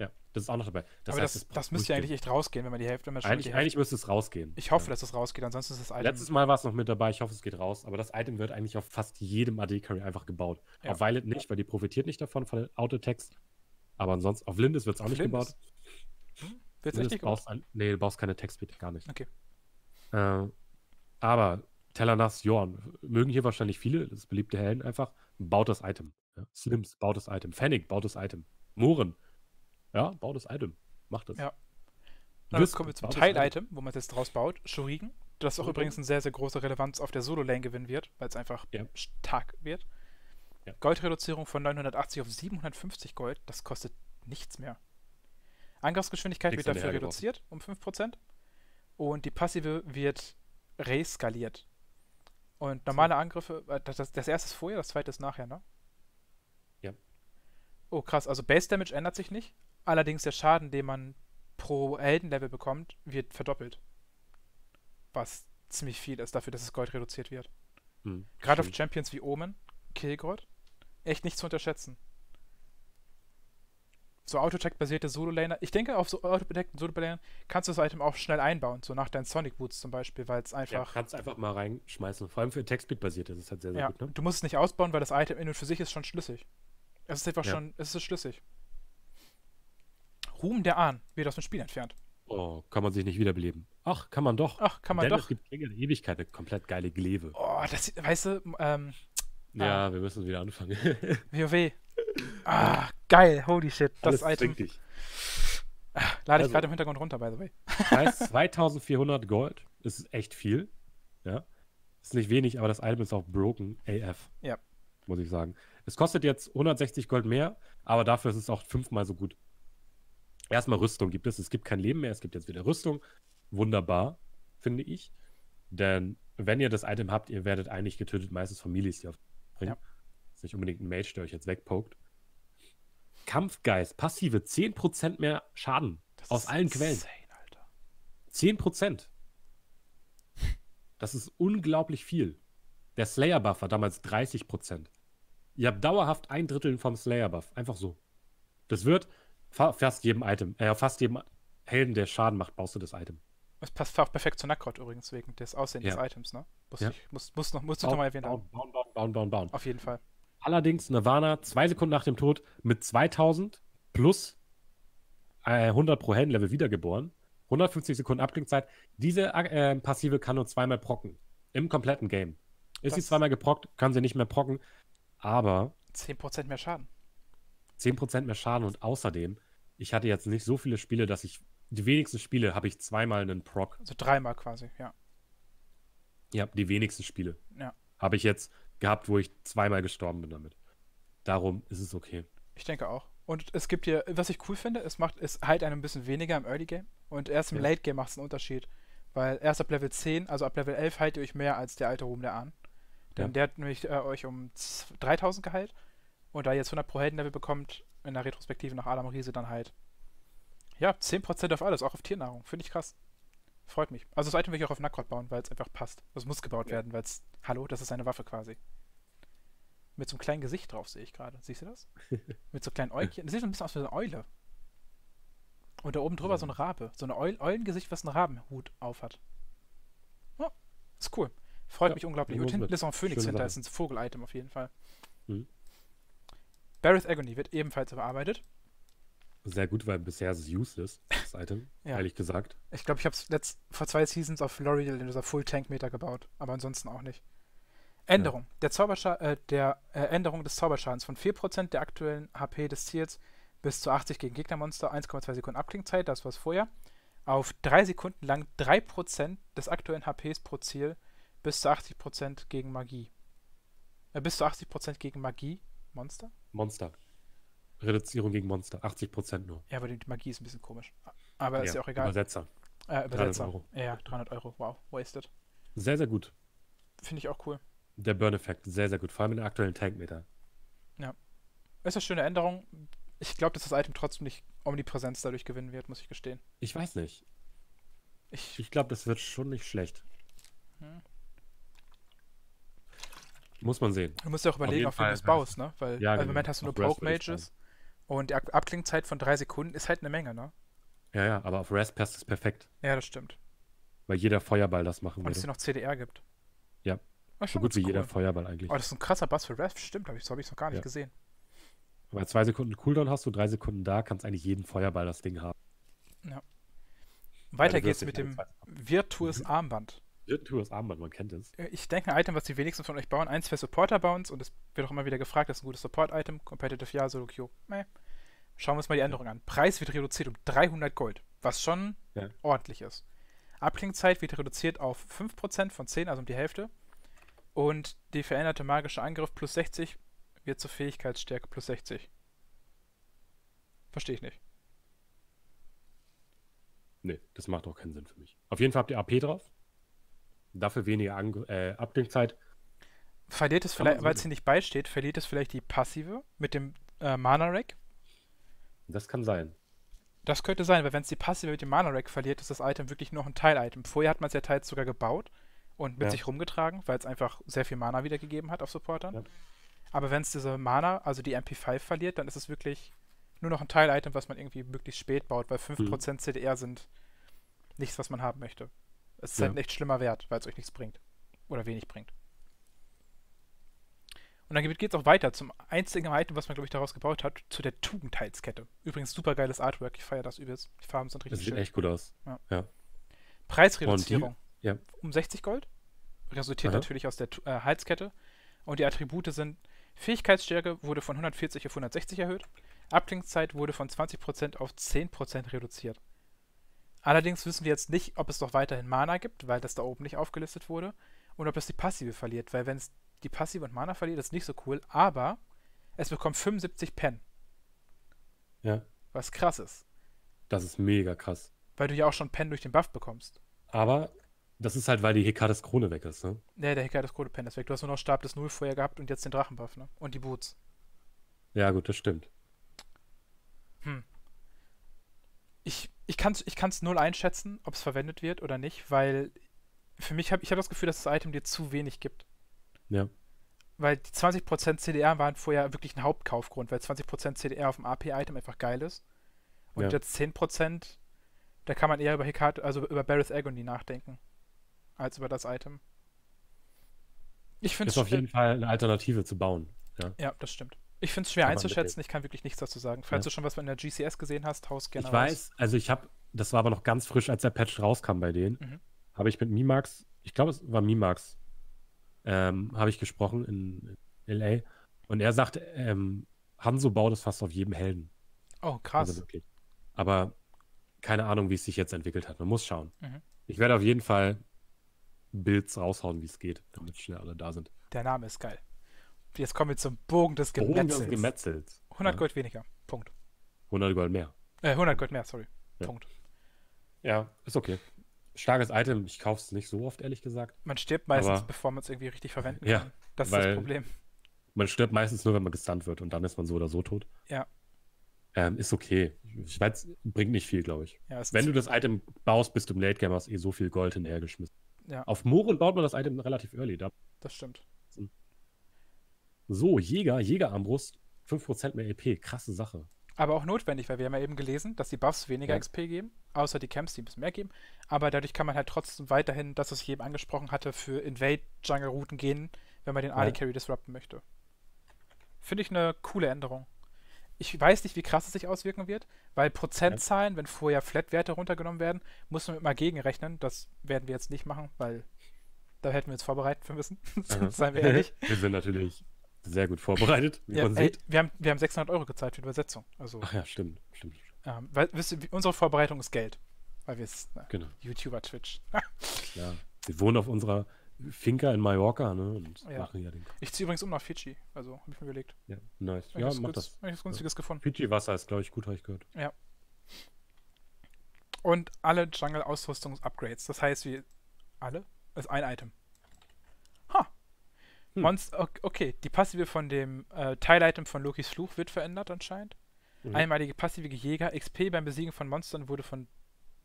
Ja, das ist auch noch dabei. Das Aber heißt, das, es das braucht müsste ja eigentlich echt rausgehen, wenn man die Hälfte, man schon Eigentlich, eigentlich müsste es rausgehen. Ich hoffe, Ja. dass es rausgeht, ansonsten ist das Item. Letztes Mal war es noch mit dabei, ich hoffe, es geht raus, aber das Item wird eigentlich auf fast jedem AD-Carry einfach gebaut. Ja. Auf Violet nicht, weil die profitiert nicht davon, von den Autotext. Aber ansonsten, auf Lindis wird es auch Auf nicht Lindis? gebaut. Wird Lindis richtig gut. brauchst ein, nee, du brauchst keine Textbit, gar nicht. Okay. Äh, aber Telenas, Jorn, mögen hier wahrscheinlich viele, das ist beliebte Helden einfach, baut das Item. Ja. Slims, baut das Item. Fennec, baut das Item. Mohren, ja, baut das Item. Macht das. Ja. Dann kommen wir zum Teil-Item, wo man es jetzt draus baut. Shuriken. Das auch Mhm. übrigens eine sehr, sehr große Relevanz auf der Solo-Lane gewinnen wird, weil es einfach Ja. stark wird. Ja. Goldreduzierung von 980 auf 750 Gold. Das kostet nichts mehr. Angriffsgeschwindigkeit Nichts wird dafür reduziert um 5%. Und die passive wird reskaliert. Und normale Angriffe, äh, das, das, das erste ist vorher, das zweite ist nachher, ne? Ja. Oh, krass. Also Base Damage ändert sich nicht. Allerdings der Schaden, den man pro Heldenlevel bekommt, wird verdoppelt. Was ziemlich viel ist dafür, dass das Gold reduziert wird. Hm, Gerade auf. Champions wie Omen, Kilgore, echt nicht zu unterschätzen. So Autotech-basierte Solo-Laner. Ich denke, auf so Autotech Solo-Laner kannst du das Item auch schnell einbauen, so nach deinen Sonic Boots zum Beispiel, weil es Ja, einfach. kannst einfach mal reinschmeißen. Vor allem für Textbit basiert, das ist halt sehr, sehr Ja, gut, ne? du musst es nicht ausbauen, weil das Item in und für sich ist schon schlüssig. Es ist einfach Ja. schon, es ist schlüssig. Ruhm der Ahn wird aus dem Spiel entfernt. Oh, kann man sich nicht wiederbeleben. Ach, kann man doch. Ach, kann man Denn doch. es gibt Klänge der Ewigkeit, eine komplett geile Gleve. Oh, das, weißt du, ähm, Ja, wir müssen wieder anfangen. <laughs> WoW. <laughs> Ah, geil, holy shit. Das Alles Item zwingt dich. lade ich Also- gerade im Hintergrund runter, by the way. <laughs> Preis 2400 Gold. Das ist echt viel. Ja. Ist nicht wenig, aber das Item ist auch broken AF. Ja. Muss ich sagen. Es kostet jetzt 160 Gold mehr, aber dafür ist es auch fünfmal so gut. Erstmal Rüstung gibt es. Es gibt kein Leben mehr. Es gibt jetzt wieder Rüstung. Wunderbar, finde ich. Denn wenn ihr das Item habt, ihr werdet eigentlich getötet, meistens von Milis, die auf bringen. Ja. Ist nicht unbedingt ein Mage, der euch jetzt wegpokt. Kampfgeist, passive, 10% mehr Schaden. Das aus allen Quellen. insane, Alter. 10%. Das ist unglaublich viel. Der Slayer-Buff war damals 30%. Ihr habt dauerhaft ein Drittel vom Slayer-Buff. Einfach so. Das wird fast jedem Item, äh, fast jedem Helden, der Schaden macht, baust du das Item. Es passt auch perfekt zu Nackrod übrigens, wegen des Aussehens Ja. des Items, ne? Muss, Ja. ich, muss, muss, noch, musst du noch mal erwähnt haben. bauen, bauen, bauen, bauen, bauen. Auf jeden Fall. Allerdings Nirvana zwei Sekunden nach dem Tod mit 2000 plus äh, 100 pro Heldenlevel wiedergeboren. 150 Sekunden Abklingzeit. Diese äh, Passive kann nur zweimal procken. Im kompletten Game. Ist sie Das- zweimal geprockt, kann sie nicht mehr procken. Aber 10% mehr Schaden. 10% mehr Schaden und außerdem, ich hatte jetzt nicht so viele Spiele, dass ich. Die wenigsten Spiele habe ich zweimal einen Proc. Also dreimal quasi, ja. Ja, die wenigsten Spiele. Ja. Habe ich jetzt gehabt, wo ich zweimal gestorben bin damit. Darum ist es okay. Ich denke auch. Und es gibt hier, was ich cool finde, es macht, es heilt einem ein bisschen weniger im Early Game. Und erst im Ja. Late Game macht es einen Unterschied. Weil erst ab Level 10, also ab Level 11 heilt ihr euch mehr als der alte Ruhm der Ahnen. Denn Ja. der hat nämlich äh, euch um z- 3000 geheilt. Und da ihr jetzt 100 pro Heldenlevel bekommt, in der Retrospektive nach Adam Riese dann halt. Ja, 10% auf alles, auch auf Tiernahrung. Finde ich krass. Freut mich. Also das Item will ich auch auf Nackrod bauen, weil es einfach passt. Das muss gebaut Ja. werden, weil es. Hallo, das ist eine Waffe quasi. Mit so einem kleinen Gesicht drauf, sehe ich gerade. Siehst du das? <laughs> Mit so kleinen Äugchen. Das sieht so ein bisschen aus wie eine Eule. Und da oben drüber so ein Rabe. So ein Eul Eulengesicht, was einen Rabenhut aufhat. Ja, ist cool. Freut Ja, mich unglaublich. Und hinten ist noch ein Phönix hinter. Sache. ist ein Vogel-Item auf jeden Fall. Mhm. Barrett Agony wird ebenfalls überarbeitet. Sehr gut, weil bisher ist es useless, das Item. <laughs> Ja. Ehrlich gesagt. Ich glaube, ich habe es vor zwei Seasons auf L'Oreal in dieser Full-Tank-Meter gebaut. Aber ansonsten auch nicht. Änderung. Der Zauberscha äh, der äh, Änderung des Zauberschadens von 4% der aktuellen HP des Ziels bis zu 80 gegen Gegnermonster, 1,2 Sekunden Abklingzeit, das war es vorher. Auf 3 Sekunden lang 3% des aktuellen HPs pro Ziel bis zu 80% gegen Magie. Äh, bis zu 80% gegen Magie. Monster? Monster. Reduzierung gegen Monster. 80% nur. Ja, aber die Magie ist ein bisschen komisch. Aber ist ja auch egal. Übersetzer. Äh, Übersetzer. Euro. Ja, 300 Euro. Wow, wasted. Sehr, sehr gut. Finde ich auch cool. Der Burn-Effekt, sehr, sehr gut. Vor allem in der aktuellen Tankmeter. Ist eine schöne Änderung. Ich glaube, dass das Item trotzdem nicht Omnipräsenz dadurch gewinnen wird, muss ich gestehen. Ich weiß nicht. Ich, Ich glaube, das wird schon nicht schlecht. Hm. Muss man sehen. du musst ja auch überlegen, jeden auf wen du es baust, ne? Weil Ja, also im genau. Moment hast du nur Auf Poke Mages und die Ab Abklingzeit von drei Sekunden ist halt eine Menge, ne? Ja, ja, aber auf Rest passt es perfekt. Ja, das stimmt. Weil jeder Feuerball das machen Und es würde. hier noch CDR gibt. Ja. War So gut wie cool. jeder Feuerball eigentlich. Oh, das ist ein krasser Bass für Rest, stimmt, hab ich, so habe ich es noch gar nicht Ja. gesehen. Weil zwei Sekunden Cooldown hast du, drei Sekunden da, kannst eigentlich jeden Feuerball das Ding haben. Weiter du geht's mit dem Virtuous Armband. Virtuous Armband, man kennt es. Äh, Ich denke, ein Item, was die wenigsten von euch bauen, eins für Supporter bauen und es wird auch immer wieder gefragt, das ist ein gutes Support-Item, Competitive ja, Solo Queue, meh. Schauen wir uns mal die Änderung an. Preis wird reduziert um 300 Gold, was schon Ja. ordentlich ist. Abklingzeit wird reduziert auf 5% von 10, also um die Hälfte. Und die veränderte magische Angriff plus 60 wird zur Fähigkeitsstärke plus 60. Verstehe ich nicht. Nee, das macht auch keinen Sinn für mich. Auf jeden Fall habt ihr AP drauf. Dafür weniger Ang äh, Abklingzeit. Verliert es vielleicht, weil es hier nicht beisteht, verliert es vielleicht die Passive mit dem äh, Mana-Rack? Das kann sein. Das könnte sein, weil wenn es die Passive mit dem Mana-Rack verliert, ist das Item wirklich noch ein Teil-Item. Vorher hat man es ja teils sogar gebaut und mit Ja. sich rumgetragen, weil es einfach sehr viel Mana wiedergegeben hat auf Supportern. Ja. Aber wenn es diese Mana, also die MP5 verliert, dann ist es wirklich nur noch ein Teil-Item, was man irgendwie möglichst spät baut, weil 5% CDR sind nichts, was man haben möchte. Es ist Ja. halt ein echt schlimmer Wert, weil es euch nichts bringt. Oder wenig bringt. Und dann geht es auch weiter zum einzigen Item, was man, glaube ich, daraus gebaut hat, zu der Tugendheitskette. Übrigens super geiles Artwork, ich feiere das übelst. Die Farben sind Das richtig sieht schön. echt gut aus. Preisreduzierung ja. um 60 Gold. Resultiert Aha. natürlich aus der äh, Halskette. Und die Attribute sind Fähigkeitsstärke wurde von 140 auf 160 erhöht. Abklingzeit wurde von 20% auf 10% reduziert. Allerdings wissen wir jetzt nicht, ob es noch weiterhin Mana gibt, weil das da oben nicht aufgelistet wurde. Und ob es die Passive verliert, weil wenn es die Passive und Mana verliert, ist nicht so cool. Aber es bekommt 75 Pen, Ja. was krass ist. Das ist mega krass. Weil du ja auch schon Pen durch den Buff bekommst. Aber das ist halt, weil die Hekades Krone weg ist, ne? Ne, der Hacker des Code Pen ist weg. Du hast nur noch Stab des Null vorher gehabt und jetzt den Drachenbuff, ne? Und die Boots. Ja, gut, das stimmt. Ich, ich kann es ich kann's null einschätzen, ob es verwendet wird oder nicht, weil für mich habe ich hab das Gefühl, dass das Item dir zu wenig gibt. Ja. Weil die 20% CDR waren vorher wirklich ein Hauptkaufgrund, weil 20% CDR auf dem AP-Item einfach geil ist. Und Ja. jetzt 10%, da kann man eher über Hecat, also über Barrett Agony nachdenken, als über das Item. Ich finde Ist auf jeden Fall eine Alternative zu bauen. Ja. Ja, das stimmt. Ich finde es schwer einzuschätzen, ich kann wirklich nichts dazu sagen. Falls Ja. du schon was in der GCS gesehen hast, haust gerne Ich raus. weiß, also ich habe, das war aber noch ganz frisch, als der Patch rauskam bei denen, Mhm. habe ich mit Mimax, ich glaube, es war Mimax, ähm, habe ich gesprochen in, in LA und er sagte, ähm, Hanzo baut es fast auf jedem Helden. Oh, krass. Also wirklich. Aber keine Ahnung, wie es sich jetzt entwickelt hat. Man muss schauen. Mhm. Ich werde auf jeden Fall Builds raushauen, wie es geht, damit schnell alle da sind. Der Name ist geil. Jetzt kommen wir zum Bogen des Bogen des Gemetzels. Gemetzels. 100 Ja. Gold weniger. Punkt. 100 Gold mehr. Äh, 100 Gold mehr, sorry. Ja. Punkt. Ja, ist okay. Starkes Item. Ich kaufe es nicht so oft, ehrlich gesagt. Man stirbt meistens, Aber- bevor man es irgendwie richtig verwenden Ja, kann. Das ist das Problem. Man stirbt meistens nur, wenn man gestunt wird und dann ist man so oder so tot. Ja. Ähm, ist okay. Ich weiß, bringt nicht viel, glaube ich. Ja, Wenn du das Item baust, bist du im Late Game, hast eh so viel Gold hinterhergeschmissen. Ja. Auf Mohren baut man das Item relativ early. Da. das stimmt. So, Jäger, Jägerarmbrust, 5% mehr EP. Krasse Sache. Aber auch notwendig, weil wir haben ja eben gelesen, dass die Buffs weniger Ja. XP geben, außer die Camps, die ein bisschen mehr geben. Aber dadurch kann man halt trotzdem weiterhin, das, was ich eben angesprochen hatte, für Invade-Jungle-Routen gehen, wenn man den Ja. Ali Carry disrupten möchte. Finde ich eine coole Änderung. Ich weiß nicht, wie krass es sich auswirken wird, weil Prozentzahlen, wenn vorher Flat-Werte runtergenommen werden, muss man immer gegenrechnen. Das werden wir jetzt nicht machen, weil da hätten wir uns vorbereiten für müssen. <laughs> Seien wir ehrlich. wir sind natürlich sehr gut vorbereitet, wie ja, man ey, sieht. wir, haben, wir haben 600 Euro gezahlt für die Übersetzung. Also, Ach ja, stimmt, stimmt. ähm, weil, wisst ihr, unsere Vorbereitung ist Geld. Weil wir es, ne, Genau, YouTuber Twitch. <laughs> klar. Wir wohnen auf unserer Finca in Mallorca, ne? Und Ja. machen ja den. Ich ziehe übrigens um nach Fidschi. Also, habe ich mir überlegt. Ja, nice. Ich Ja, mach Günst- das. ich Günstiges gefunden. Fiji-Wasser ist, glaube ich, gut, habe ich gehört. Und alle Jungle-Ausrüstungs-Upgrades. Das heißt, wie alle? Das ist ein Item. Hm. Okay, die Passive von dem äh, Teil-Item von Lokis Fluch wird verändert anscheinend. Mhm. Einmalige passive Jäger. XP beim Besiegen von Monstern wurde von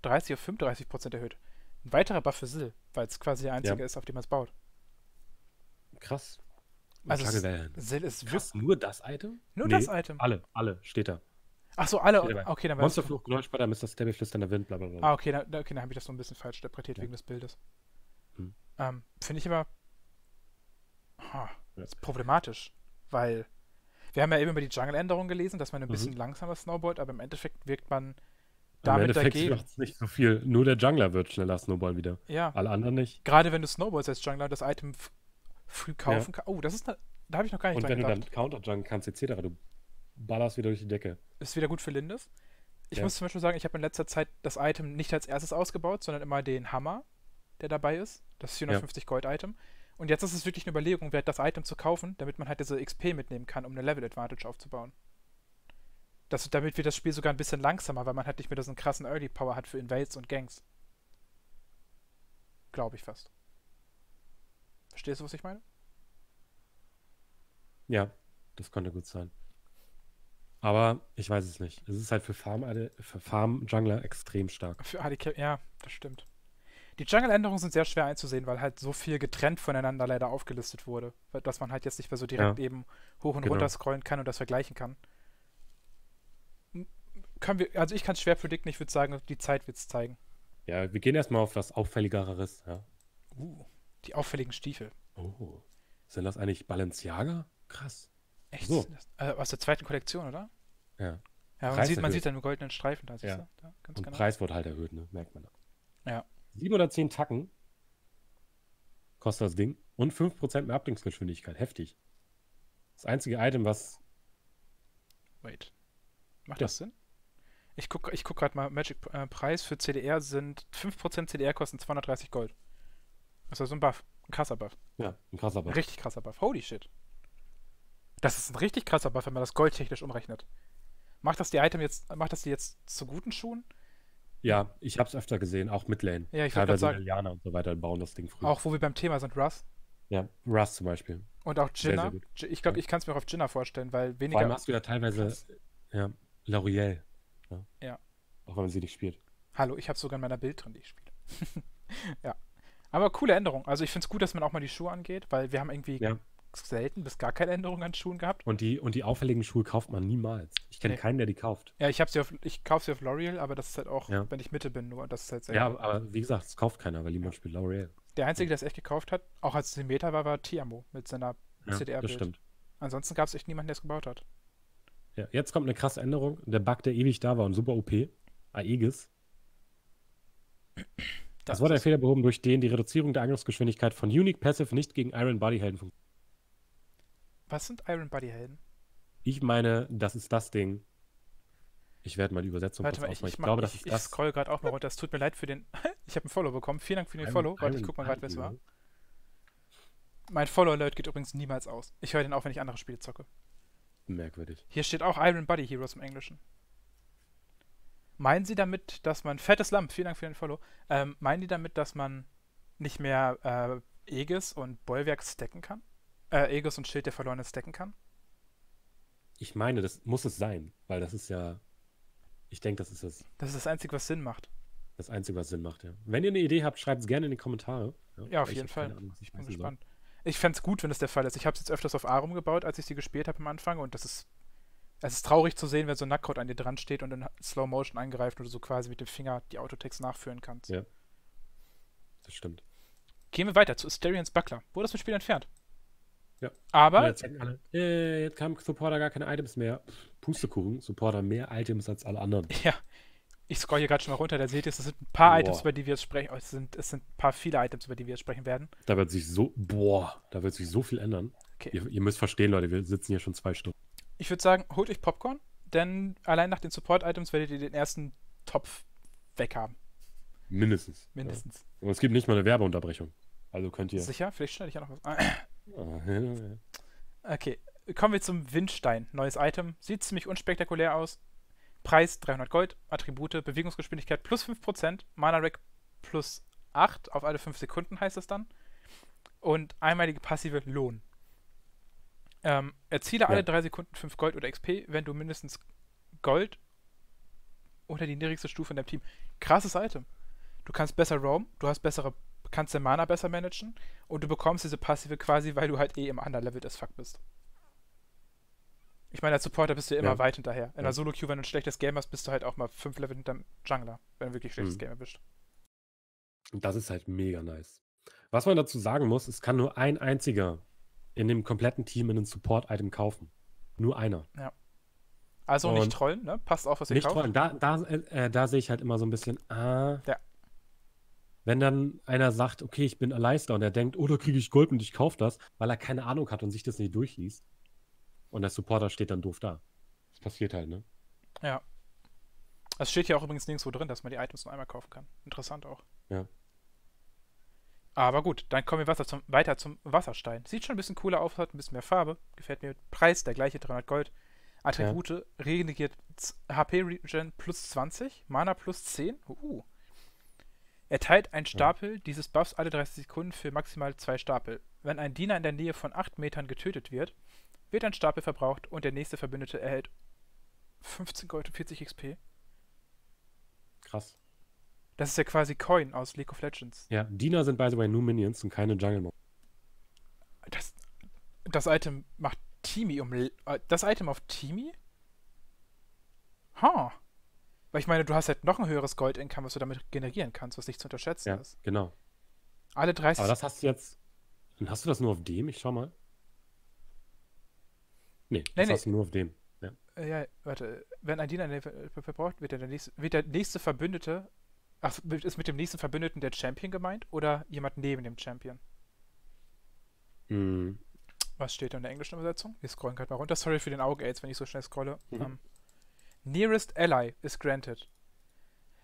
30 auf 35 Prozent erhöht. Ein weiterer Buff für Sil, weil es quasi der einzige ist, auf dem man es baut. Krass. Also es- Jungle Sil ist Krass, nur das Item? nur Nee, das Item. Alle, alle, steht da. Ach so, alle. Steht. Okay, dann. Monsterfluch, Geräuschspreiter, Mr. Stabby, flüsternder Wind, bla bla bla. Ah, okay, dann, okay, dann habe ich das so ein bisschen falsch interpretiert Ja. wegen des Bildes. Hm. Ähm, Finde ich aber ha, Ja. ist problematisch, weil wir haben ja eben über die Jungle-Änderung gelesen, dass man ein Mhm. bisschen langsamer snowboardt, aber im Endeffekt wirkt man Im damit Endeffekt dagegen. macht es nicht so viel. Nur der Jungler wird schneller snowballen wieder. Ja, Alle anderen nicht. gerade wenn du snowboardst als Jungler das Item früh kaufen kannst. Oh, das ist eine, da habe ich noch gar nicht Und wenn du gedacht. dann Counter-Jung kannst, etc., du ballerst wieder durch die Decke. Ist wieder gut für Lindes. Ich Ja. muss zum Beispiel sagen, ich habe in letzter Zeit das Item nicht als erstes ausgebaut, sondern immer den Hammer, der dabei ist. Das 450 Gold-Item. Und jetzt ist es wirklich eine Überlegung wert, das Item zu kaufen, damit man halt diese XP mitnehmen kann, um eine Level-Advantage aufzubauen. Das, damit wird das Spiel sogar ein bisschen langsamer, weil man halt nicht mehr diesen krassen Early-Power hat für Invades und Gangs. Glaube ich fast. Verstehst du, was ich meine? Ja, das könnte gut sein. Aber ich weiß es nicht. Es ist halt für Farm, für Farm-Jungler extrem stark. Für ADK, ja, das stimmt. Die Jungle-Änderungen sind sehr schwer einzusehen, weil halt so viel getrennt voneinander leider aufgelistet wurde. Dass man halt jetzt nicht mehr so direkt Ja. eben hoch und Genau. runter scrollen kann und das vergleichen kann. Können wir, also ich kann es schwer predikten, ich würde sagen, die Zeit wird es zeigen. Ja, wir gehen erstmal auf was Auffälligeres. Ja. Uh, die auffälligen Stiefel. Oh. Sind das eigentlich Balenciaga? krass. Echt? So. Äh, aus der zweiten Kollektion, oder? Ja. Ja, man Preis sieht, man erhöht. sieht dann im goldenen Streifen da, siehst Ja. du? Da, ganz Und genau. Preis wird halt erhöht, ne? Merkt man. Ja. 710 Tacken kostet das Ding und 5% mehr Abdrückungsgeschwindigkeit. Heftig. Das einzige Item, was. Wait. Macht Ja. das Sinn? Ich gucke ich guck gerade mal, Magic äh, Preis für CDR sind 5% CDR kosten 230 Gold. Das ist also ein Buff. Ein krasser Buff. Ja, ein krasser Ein Buff. richtig krasser Buff. Holy shit. Das ist ein richtig krasser Buff, wenn man das goldtechnisch umrechnet. Macht das die Item jetzt, macht das die jetzt zu guten Schuhen? Ja, ich hab's öfter gesehen, auch mit Lane. Ja, ich Teilweise sagen- Liliana und so weiter bauen das Ding früh. Auch wo wir beim Thema sind, Russ. Ja, Rust zum Beispiel. Und auch Sehr, Jinna. sehr gut. J- Ich glaube, Ja. ich kann es mir auch auf Jinna vorstellen, weil Vor weniger. allem hast du ja teilweise Krass. ja, L'Oreal. Ja. Ja. Auch wenn man sie nicht spielt. Hallo, ich habe sogar in meiner Bild drin, die ich spiele. <laughs> ja. Aber coole Änderung. Also ich finde es gut, dass man auch mal die Schuhe angeht, weil wir haben irgendwie Ja. Selten bis gar keine Änderungen an Schuhen gehabt. Und die, und die auffälligen Schuhe kauft man niemals. Ich kenne Nee. keinen, der die kauft. Ja, ich habe sie auf, ich kaufe sie auf L'Oreal, aber das ist halt auch, Ja. wenn ich Mitte bin, nur das ist halt sehr. Ja, aber wie gesagt, es kauft keiner, weil niemand spielt L'Oreal. Der einzige, der es echt gekauft hat, auch als es im Meta war, war Tiamo mit seiner Ja, das CDR-Bild. stimmt. Ansonsten gab es echt niemanden, der es gebaut hat. Ja, jetzt kommt eine krasse Änderung. Der Bug, der ewig da war und super OP. Aegis. Das ist wurde der. Fehler behoben, durch den die Reduzierung der Angriffsgeschwindigkeit von Unique Passive nicht gegen Iron Body Helden funktioniert. Was sind Iron Body Helden? Ich meine, das ist das Ding. Ich werde mal die Übersetzung Warte kurz mal, ich, ich, Ich, glaube, das ich, ist ich das. scroll gerade auch mal runter. Es tut mir leid für den. <laughs> ich habe einen Follow bekommen. Vielen Dank für den Iron- Follow. Warte, ich guck mal gerade, wer es war. Mein Follow-Alert geht übrigens niemals aus. Ich höre den auch, wenn ich andere Spiele zocke. Merkwürdig. Hier steht auch Iron Body Heroes im Englischen. Meinen Sie damit, dass man. Fettes Lamm, vielen Dank für den Follow. Ähm, meinen die damit, dass man nicht mehr äh, Aegis und Bollwerk stacken kann? Äh, Aegis und Schild der Verlorenen stacken kann? Ich meine, das muss es sein, weil das ist ja. Ich denke, das ist das, Das ist das Einzige, was Sinn macht. das Einzige, was Sinn macht, ja. Wenn ihr eine Idee habt, schreibt es gerne in die Kommentare. Ja, auf weil ich jeden Fall. Ahnung, Ich bin heißen soll. gespannt. Ich fände es gut, wenn es der Fall ist. Ich habe es jetzt öfters auf Arum gebaut, als ich sie gespielt habe am Anfang und das ist. Es ist traurig zu sehen, wenn so ein Nacktcode an dir dran steht und in Slow Motion angreift und du so quasi mit dem Finger die Autotext nachführen kannst. Ja. Das stimmt. Gehen wir weiter zu Asterians Buckler. Wurde das mit Spiel entfernt? Ja. Aber jetzt äh, jetzt kam Supporter gar keine Items mehr. Pustekuchen, Supporter mehr Items als alle anderen. Ja. Ich scroll hier gerade schon mal runter, da seht ihr, es sind ein paar Boah. Items, über die wir jetzt sprechen. Es sind, es sind ein paar viele Items, über die wir jetzt sprechen werden. Da wird sich so, boah, da wird sich so viel ändern. Okay. Ihr, ihr müsst verstehen, Leute, wir sitzen hier schon zwei Stunden. Ich würde sagen, holt euch Popcorn, denn allein nach den Support-Items werdet ihr den ersten Topf weghaben. Mindestens. Mindestens. Ja. Und es gibt nicht mal eine Werbeunterbrechung. Also könnt ihr. Sicher? Vielleicht schneide ich ja noch was. <laughs> Okay, kommen wir zum Windstein. Neues Item. Sieht ziemlich unspektakulär aus. Preis 300 Gold, Attribute, Bewegungsgeschwindigkeit plus 5%, Mana Rack plus 8 auf alle 5 Sekunden heißt es dann. Und einmalige passive Lohn. Ähm, erziele alle Ja. 3 Sekunden 5 Gold oder XP, wenn du mindestens Gold oder die niedrigste Stufe in deinem Team. Krasses Item. Du kannst besser roam, du hast bessere, kannst dein Mana besser managen und du bekommst diese Passive quasi, weil du halt eh im Underleveled as fuck bist. Ich meine, als Supporter bist du ja immer Ja. weit hinterher. In Ja. der Solo-Queue, wenn du ein schlechtes Game hast, bist du halt auch mal 5 Level hinterm Jungler, wenn du wirklich ein schlechtes Mhm. Game erwischt. Und das ist halt mega nice. Was man dazu sagen muss, es kann nur ein einziger in dem kompletten Team einen Support-Item kaufen. Nur einer. Also nicht Und- trollen, ne? Passt auf, was ihr Nicht kauft. trollen. Da, da, äh, da sehe ich halt immer so ein bisschen, ah. Ja. Wenn dann einer sagt, okay, ich bin Aleister und er denkt, oh, da kriege ich Gold und ich kaufe das, weil er keine Ahnung hat und sich das nicht durchliest. Und der Supporter steht dann doof da. Das passiert halt, ne? Ja. Es steht hier auch übrigens nirgendwo drin, dass man die Items nur einmal kaufen kann. Interessant auch. Ja. Aber gut, dann kommen wir weiter zum, weiter zum Wasserstein. Sieht schon ein bisschen cooler aus, hat ein bisschen mehr Farbe. Gefällt mir. Preis der gleiche, 300 Gold. Attribute, regeneriert z- HP Regen plus 20, Mana plus 10. Uh. Er teilt einen Stapel dieses Buffs alle 30 Sekunden für maximal zwei Stapel. Wenn ein Diener in der Nähe von 8 Metern getötet wird, wird ein Stapel verbraucht und der nächste Verbündete erhält 15 Gold und 40 XP. Krass. Das ist ja quasi Coin aus League of Legends. Ja, Diener sind by the way nur Minions und keine Jungle Monster. Das, das Item macht Teamy um. Äh, Das Item auf Teamy? Ha. Weil ich meine, du hast halt noch ein höheres Gold-Income, was du damit generieren kannst, was nicht zu unterschätzen Ja, ist. genau. Alle 30. Aber das hast du jetzt. Dann hast du das nur auf dem? Ich schau mal. Nee, Nee, das nee. hast du nur auf dem. Äh, ja, warte. Wenn ein Diener ver- ver- verbraucht, wird der nächste, wird der nächste Verbündete. Ach, ist mit dem nächsten Verbündeten der Champion gemeint oder jemand neben dem Champion? Mhm. Was steht da in der englischen Übersetzung? Wir scrollen gerade mal runter. Sorry für den Auge-Aids, wenn ich so schnell scrolle. Mhm. Ähm, nearest Ally is granted.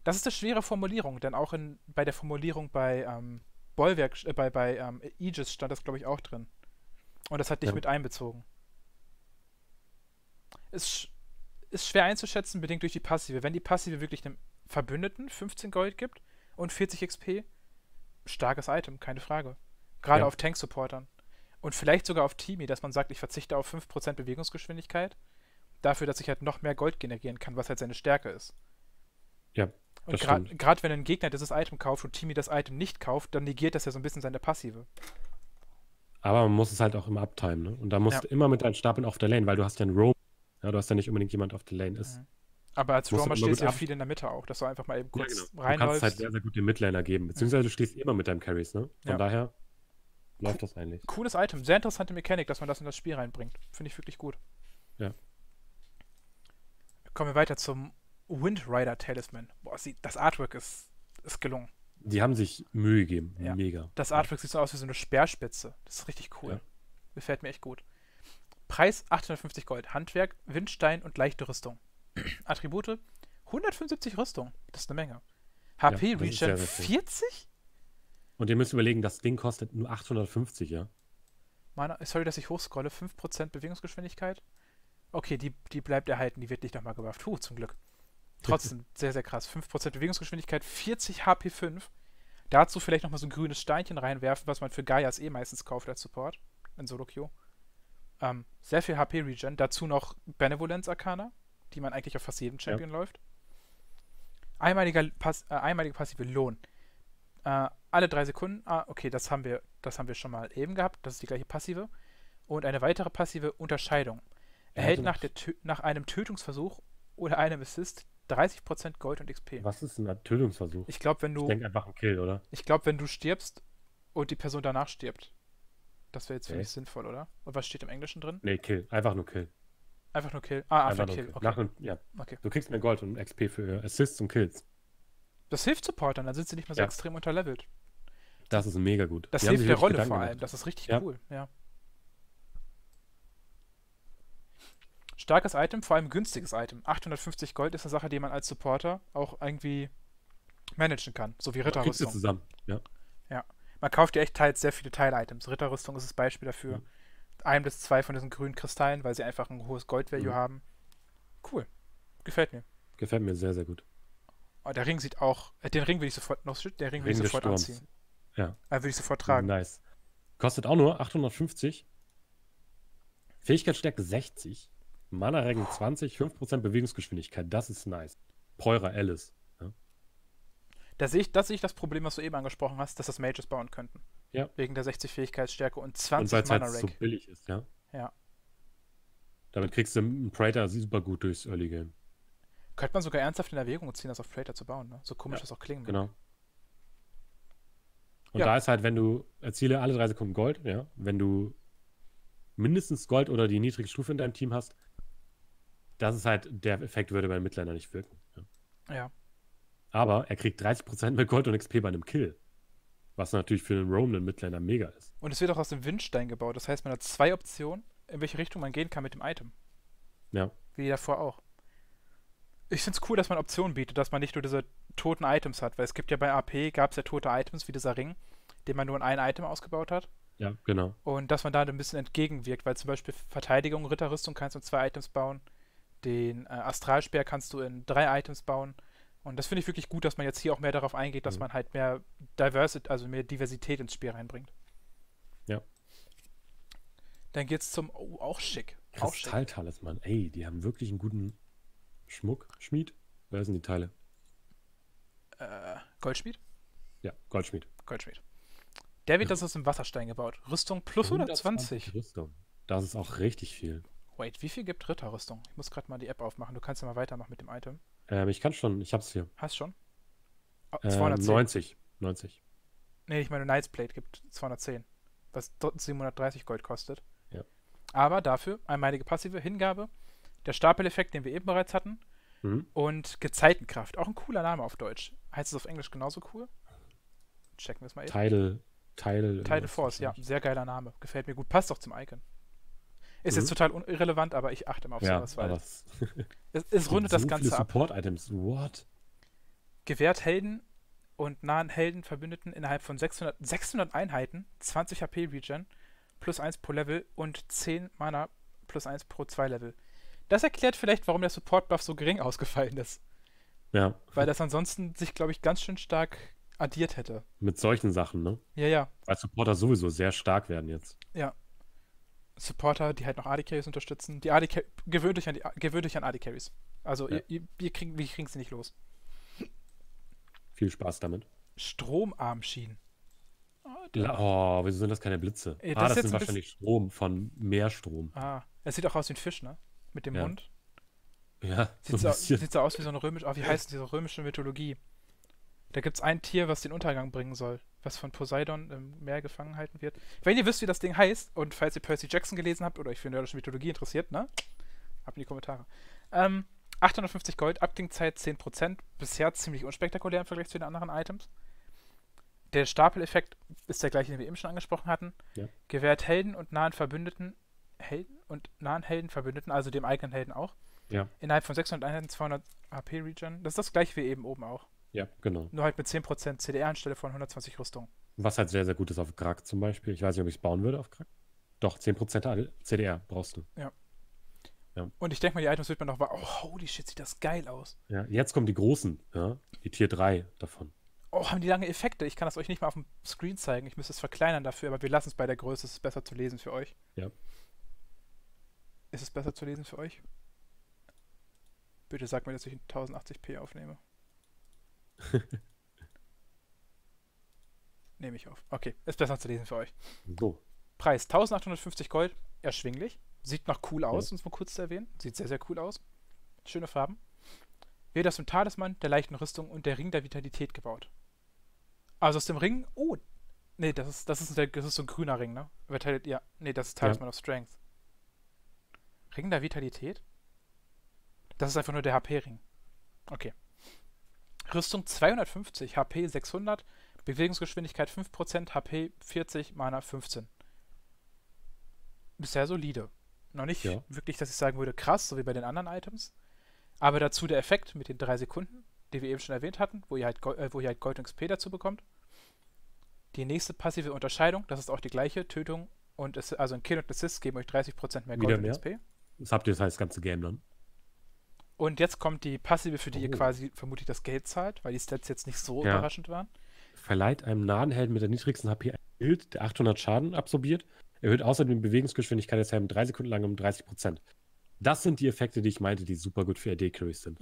Das ist eine schwere Formulierung, denn auch in, bei der Formulierung bei ähm, Bollwerk, äh, bei, bei ähm, Aegis stand das, glaube ich, auch drin. Und das hat dich Ja. mit einbezogen. Ist, sch- ist schwer einzuschätzen, bedingt durch die Passive. Wenn die Passive wirklich einem Verbündeten 15 Gold gibt und 40 XP, starkes Item, keine Frage. Gerade Ja. auf Tank-Supportern. Und vielleicht sogar auf Teamy, dass man sagt, ich verzichte auf 5% Bewegungsgeschwindigkeit, dafür, dass ich halt noch mehr Gold generieren kann, was halt seine Stärke ist. Ja, Und gerade wenn ein Gegner dieses Item kauft und Teamy das Item nicht kauft, dann negiert das ja so ein bisschen seine Passive. Aber man muss es halt auch immer uptimen, ne? Und da musst Ja. du immer mit deinen Stapeln auf der Lane, weil du hast ja einen Roam. Ja, du hast ja nicht unbedingt jemand auf der Lane ist. Mhm. Aber als Roamer stehst du ja viel in der Mitte auch, dass du einfach mal eben Ja, kurz genau. Du kannst reinläufst. halt sehr, sehr gut den Midlaner geben. Beziehungsweise du stehst immer mit deinem Carries, ne? Von Ja. daher läuft das eigentlich. Cooles Item, sehr interessante Mechanik, dass man das in das Spiel reinbringt. Finde ich wirklich gut. Ja. Kommen wir weiter zum Wind Rider Talisman. Boah, sieht, das Artwork ist, ist gelungen. Die haben sich Mühe gegeben. Ja. Mega. Das Artwork sieht so aus wie so eine Speerspitze. Das ist richtig cool. Ja. Gefällt mir echt gut. Preis 850 Gold. Handwerk, Windstein und leichte Rüstung. <clears throat> Attribute 175 Rüstung. Das ist eine Menge. HP Regen sehr, sehr viel. 40? Und ihr müsst überlegen, das Ding kostet nur 850, ja? Mana, sorry, dass ich hochscrolle. 5% Bewegungsgeschwindigkeit. Okay, die, die bleibt erhalten. Die wird nicht nochmal gebufft. Huh, zum Glück. <laughs> Trotzdem, sehr, sehr krass. 5% Bewegungsgeschwindigkeit, 40 HP 5. Dazu vielleicht nochmal so ein grünes Steinchen reinwerfen, was man für Gaias eh meistens kauft als Support in Solo Queue. Ähm, sehr viel HP Regen. Dazu noch Benevolence Arcana, die man eigentlich auf fast jedem Champion läuft. Einmaliger Pass, äh, einmalige passive Lohn. Äh, alle drei Sekunden. Ah, okay, das haben wir, das haben wir schon mal eben gehabt. Das ist die gleiche passive. Und eine weitere passive Unterscheidung. Erhält hatte nach, noch- der Tö nach einem Tötungsversuch oder einem Assist 30% Gold und XP. Was ist ein Tötungsversuch? Ich glaube, wenn Ich du, denke einfach ein Kill, oder? ich glaube, wenn du stirbst und die Person danach stirbt, das wäre jetzt Okay. wirklich sinnvoll, oder? Und was steht im Englischen drin? Nee, Kill. Einfach nur Kill. Einfach nur Kill. Ah, einfach, nur Kill. Okay. Nach einem, ja. okay. Du kriegst mehr Gold und XP für Assists und Kills. Das hilft Supportern, dann sind sie nicht mehr so Ja. extrem unterlevelt. Das ist mega gut. Das Die hilft der Rolle vor allem. gemacht. Das ist richtig Ja. cool, ja. Starkes Item, vor allem günstiges Item. 850 Gold ist eine Sache, die man als Supporter auch irgendwie managen kann. So wie Ritterrüstung. zusammen. Ja. Man kauft ja echt teils sehr viele Teil-Items. Ritterrüstung ist das Beispiel dafür. Mhm. Ein bis zwei von diesen grünen Kristallen, weil sie einfach ein hohes Gold-Value Mhm. haben. Cool. Gefällt mir. Gefällt mir sehr, sehr gut. Oh, der Ring sieht auch. Äh, den Ring will ich sofort. Noch shit, der Ring will ich Ring sofort Sturms. anziehen. Ja. Äh, will ich sofort tragen. Nice. Kostet auch nur 850. Fähigkeitsstärke 60. Mana-Regen 20, 5% Bewegungsgeschwindigkeit. Das ist nice. Peura Alice. Da sehe ich, das sehe ich das Problem, was du eben angesprochen hast, dass das Mages bauen könnten. Ja. Wegen der 60 Fähigkeitsstärke und Und 20 weil es halt Mana so billig ist, ja. Ja. Damit kriegst du einen Praetor super gut durchs Early Game. Könnte man sogar ernsthaft in Erwägung ziehen, das auf Praetor zu bauen, ne? So komisch Ja, das auch klingen mag. Genau. Und Ja. da ist halt, wenn du erziele alle drei Sekunden Gold, ja, wenn du mindestens Gold oder die niedrige Stufe in deinem Team hast, das ist halt, der Effekt würde beim Midliner nicht wirken. Ja. Ja. Aber er kriegt 30% mehr Gold und XP bei einem Kill. Was natürlich für einen Roam, einen Midliner mega ist. Und es wird auch aus dem Windstein gebaut. Das heißt, man hat zwei Optionen, in welche Richtung man gehen kann mit dem Item. Ja. Wie davor auch. Ich finde es cool, dass man Optionen bietet, dass man nicht nur diese toten Items hat, weil es gibt ja bei AP, gab es ja tote Items, wie dieser Ring, den man nur in ein Item ausgebaut hat. Ja, genau. Und dass man da ein bisschen entgegenwirkt, weil zum Beispiel Verteidigung, Ritterrüstung kannst du zwei Items bauen. Den äh, Astralspeer kannst du in drei Items bauen. Und das finde ich wirklich gut, dass man jetzt hier auch mehr darauf eingeht, dass Mhm. man halt mehr Diversity, also mehr Diversität ins Spiel reinbringt. Ja. Dann geht's zum, oh, auch schick. Kristalltalisman. Ey, die haben wirklich einen guten Schmuck. Schmied? Wer sind die Teile? Äh, Goldschmied? Ja, Goldschmied. Goldschmied. Der wird das aus dem Wasserstein gebaut. Rüstung plus 120. Rüstung. Das ist auch richtig viel. Wait, wie viel gibt Ritterrüstung? Ich muss gerade mal die App aufmachen. Du kannst ja mal weitermachen mit dem Item. Ähm, ich kann schon, ich hab's hier. Hast schon? Oh, Ähm, 210. 90. 90. Nee, ich meine, Knight's Plate gibt 210. Was dort 730 Gold kostet. Ja. Aber dafür einmalige passive Hingabe, der Stapeleffekt, den wir eben bereits hatten, Mhm. und Gezeitenkraft. Auch ein cooler Name auf Deutsch. Heißt es auf Englisch genauso cool? Checken wir es mal eben. Tidal, Tidal. Tidal Force, ja, sehr geiler Name. Gefällt mir gut. Passt auch zum Icon. Ist Mhm. jetzt total irrelevant, aber ich achte immer auf Ja, sowas, weil es, es, <laughs> rundet das so Ganze viele ab. Support-Items. What? Gewährt Helden und nahen Helden Verbündeten innerhalb von 600, 600 Einheiten, 20 HP Regen, plus 1 pro Level und 10 Mana plus 1 pro 2 Level. Das erklärt vielleicht, warum der Support-Buff so gering <laughs> ausgefallen ist. Ja, Weil das ansonsten sich, glaube ich, ganz schön stark addiert hätte. mit solchen Sachen, ne? Ja, ja. Weil Supporter sowieso sehr stark werden jetzt. Supporter, die halt noch AD-Carries unterstützen. Die AD gewöhnt euch an, die, gewöhnt euch an AD-Carries. Also Ja. ihr, ihr, kriegt, wir kriegen sie nicht los. Viel Spaß damit. Stromarmschienen. Oh, wieso sind das keine Blitze? Ah, das das ist jetzt sind ein wahrscheinlich Strom von Meerstrom. Ah, es sieht auch aus wie ein Fisch, ne? Mit dem Ja. Mund. Ja, Sieht so so, bisschen. sieht so aus wie so eine römische, oh, wie heißt diese römische Mythologie? Da gibt es ein Tier, was den Untergang bringen soll, was von Poseidon im Meer gefangen halten wird. Wenn ihr wisst, wie das Ding heißt, und falls ihr Percy Jackson gelesen habt oder euch für nordische Mythologie interessiert, ne? Ab in die Kommentare. Ähm, 850 Gold, Abklingzeit 10%, bisher ziemlich unspektakulär im Vergleich zu den anderen Items. Der Stapeleffekt ist der gleiche, den wir eben schon angesprochen hatten. Ja. Gewährt Helden und nahen Verbündeten, Helden und nahen Helden Verbündeten, also dem eigenen Helden auch, Ja, Innerhalb von 600 Einheiten 200 HP Regen. Das ist das gleiche wie eben oben auch. Ja, genau. Nur halt mit 10% CDR anstelle von 120 Rüstung. Was halt sehr, sehr gut ist auf Grak zum Beispiel. Ich weiß nicht, ob ich es bauen würde auf Grak. Doch, 10% AD CDR brauchst du. Und ich denke mal, die Items wird man noch. wa- Oh, holy shit, sieht das geil aus. Ja, jetzt kommen die großen, ja, die Tier 3 davon. Oh, haben die lange Effekte. Ich kann das euch nicht mal auf dem Screen zeigen. Ich müsste es verkleinern dafür, aber wir lassen es bei der Größe. Es ist besser zu lesen für euch. Ja. Ist es besser zu lesen für euch? Bitte sag mir, dass ich in 1080p aufnehme. Nehme ich auf. Okay, ist besser zu lesen für euch. So. Preis 1850 Gold, erschwinglich. Sieht noch cool aus, um es mal kurz zu erwähnen. Sieht sehr, sehr cool aus. Schöne Farben. Wird aus dem Talisman, der leichten Rüstung und der Ring der Vitalität gebaut. Also aus dem Ring. Oh! Nee, das ist, das ist, der, das ist so ein grüner Ring, ne? Vital, ja, nee, das ist Talisman of Strength. Ring der Vitalität? Das ist einfach nur der HP-Ring. Okay. Rüstung 250, HP 600, Bewegungsgeschwindigkeit 5%, HP 40, Mana 15. Bisher solide. Noch nicht Ja. wirklich, dass ich sagen würde, krass, so wie bei den anderen Items. Aber dazu der Effekt mit den drei Sekunden, die wir eben schon erwähnt hatten, wo ihr halt, Go äh, wo ihr halt Gold und XP dazu bekommt. Die nächste passive Unterscheidung, das ist auch die gleiche, Tötung und es, also ein Kill und Assist geben euch 30% mehr Gold Wieder und mehr? XP. Das habt ihr das heißt, das ganze Game dann. Und jetzt kommt die passive, für die ihr Oh. quasi vermutlich das Geld zahlt, weil die Stats jetzt nicht so Ja. überraschend waren. Verleiht einem nahen Helden mit der niedrigsten HP ein Bild, der 800 Schaden absorbiert. Erhöht außerdem die Bewegungsgeschwindigkeit des Helden drei Sekunden lang um 30%. Das sind die Effekte, die ich meinte, die super gut für AD-Carries sind.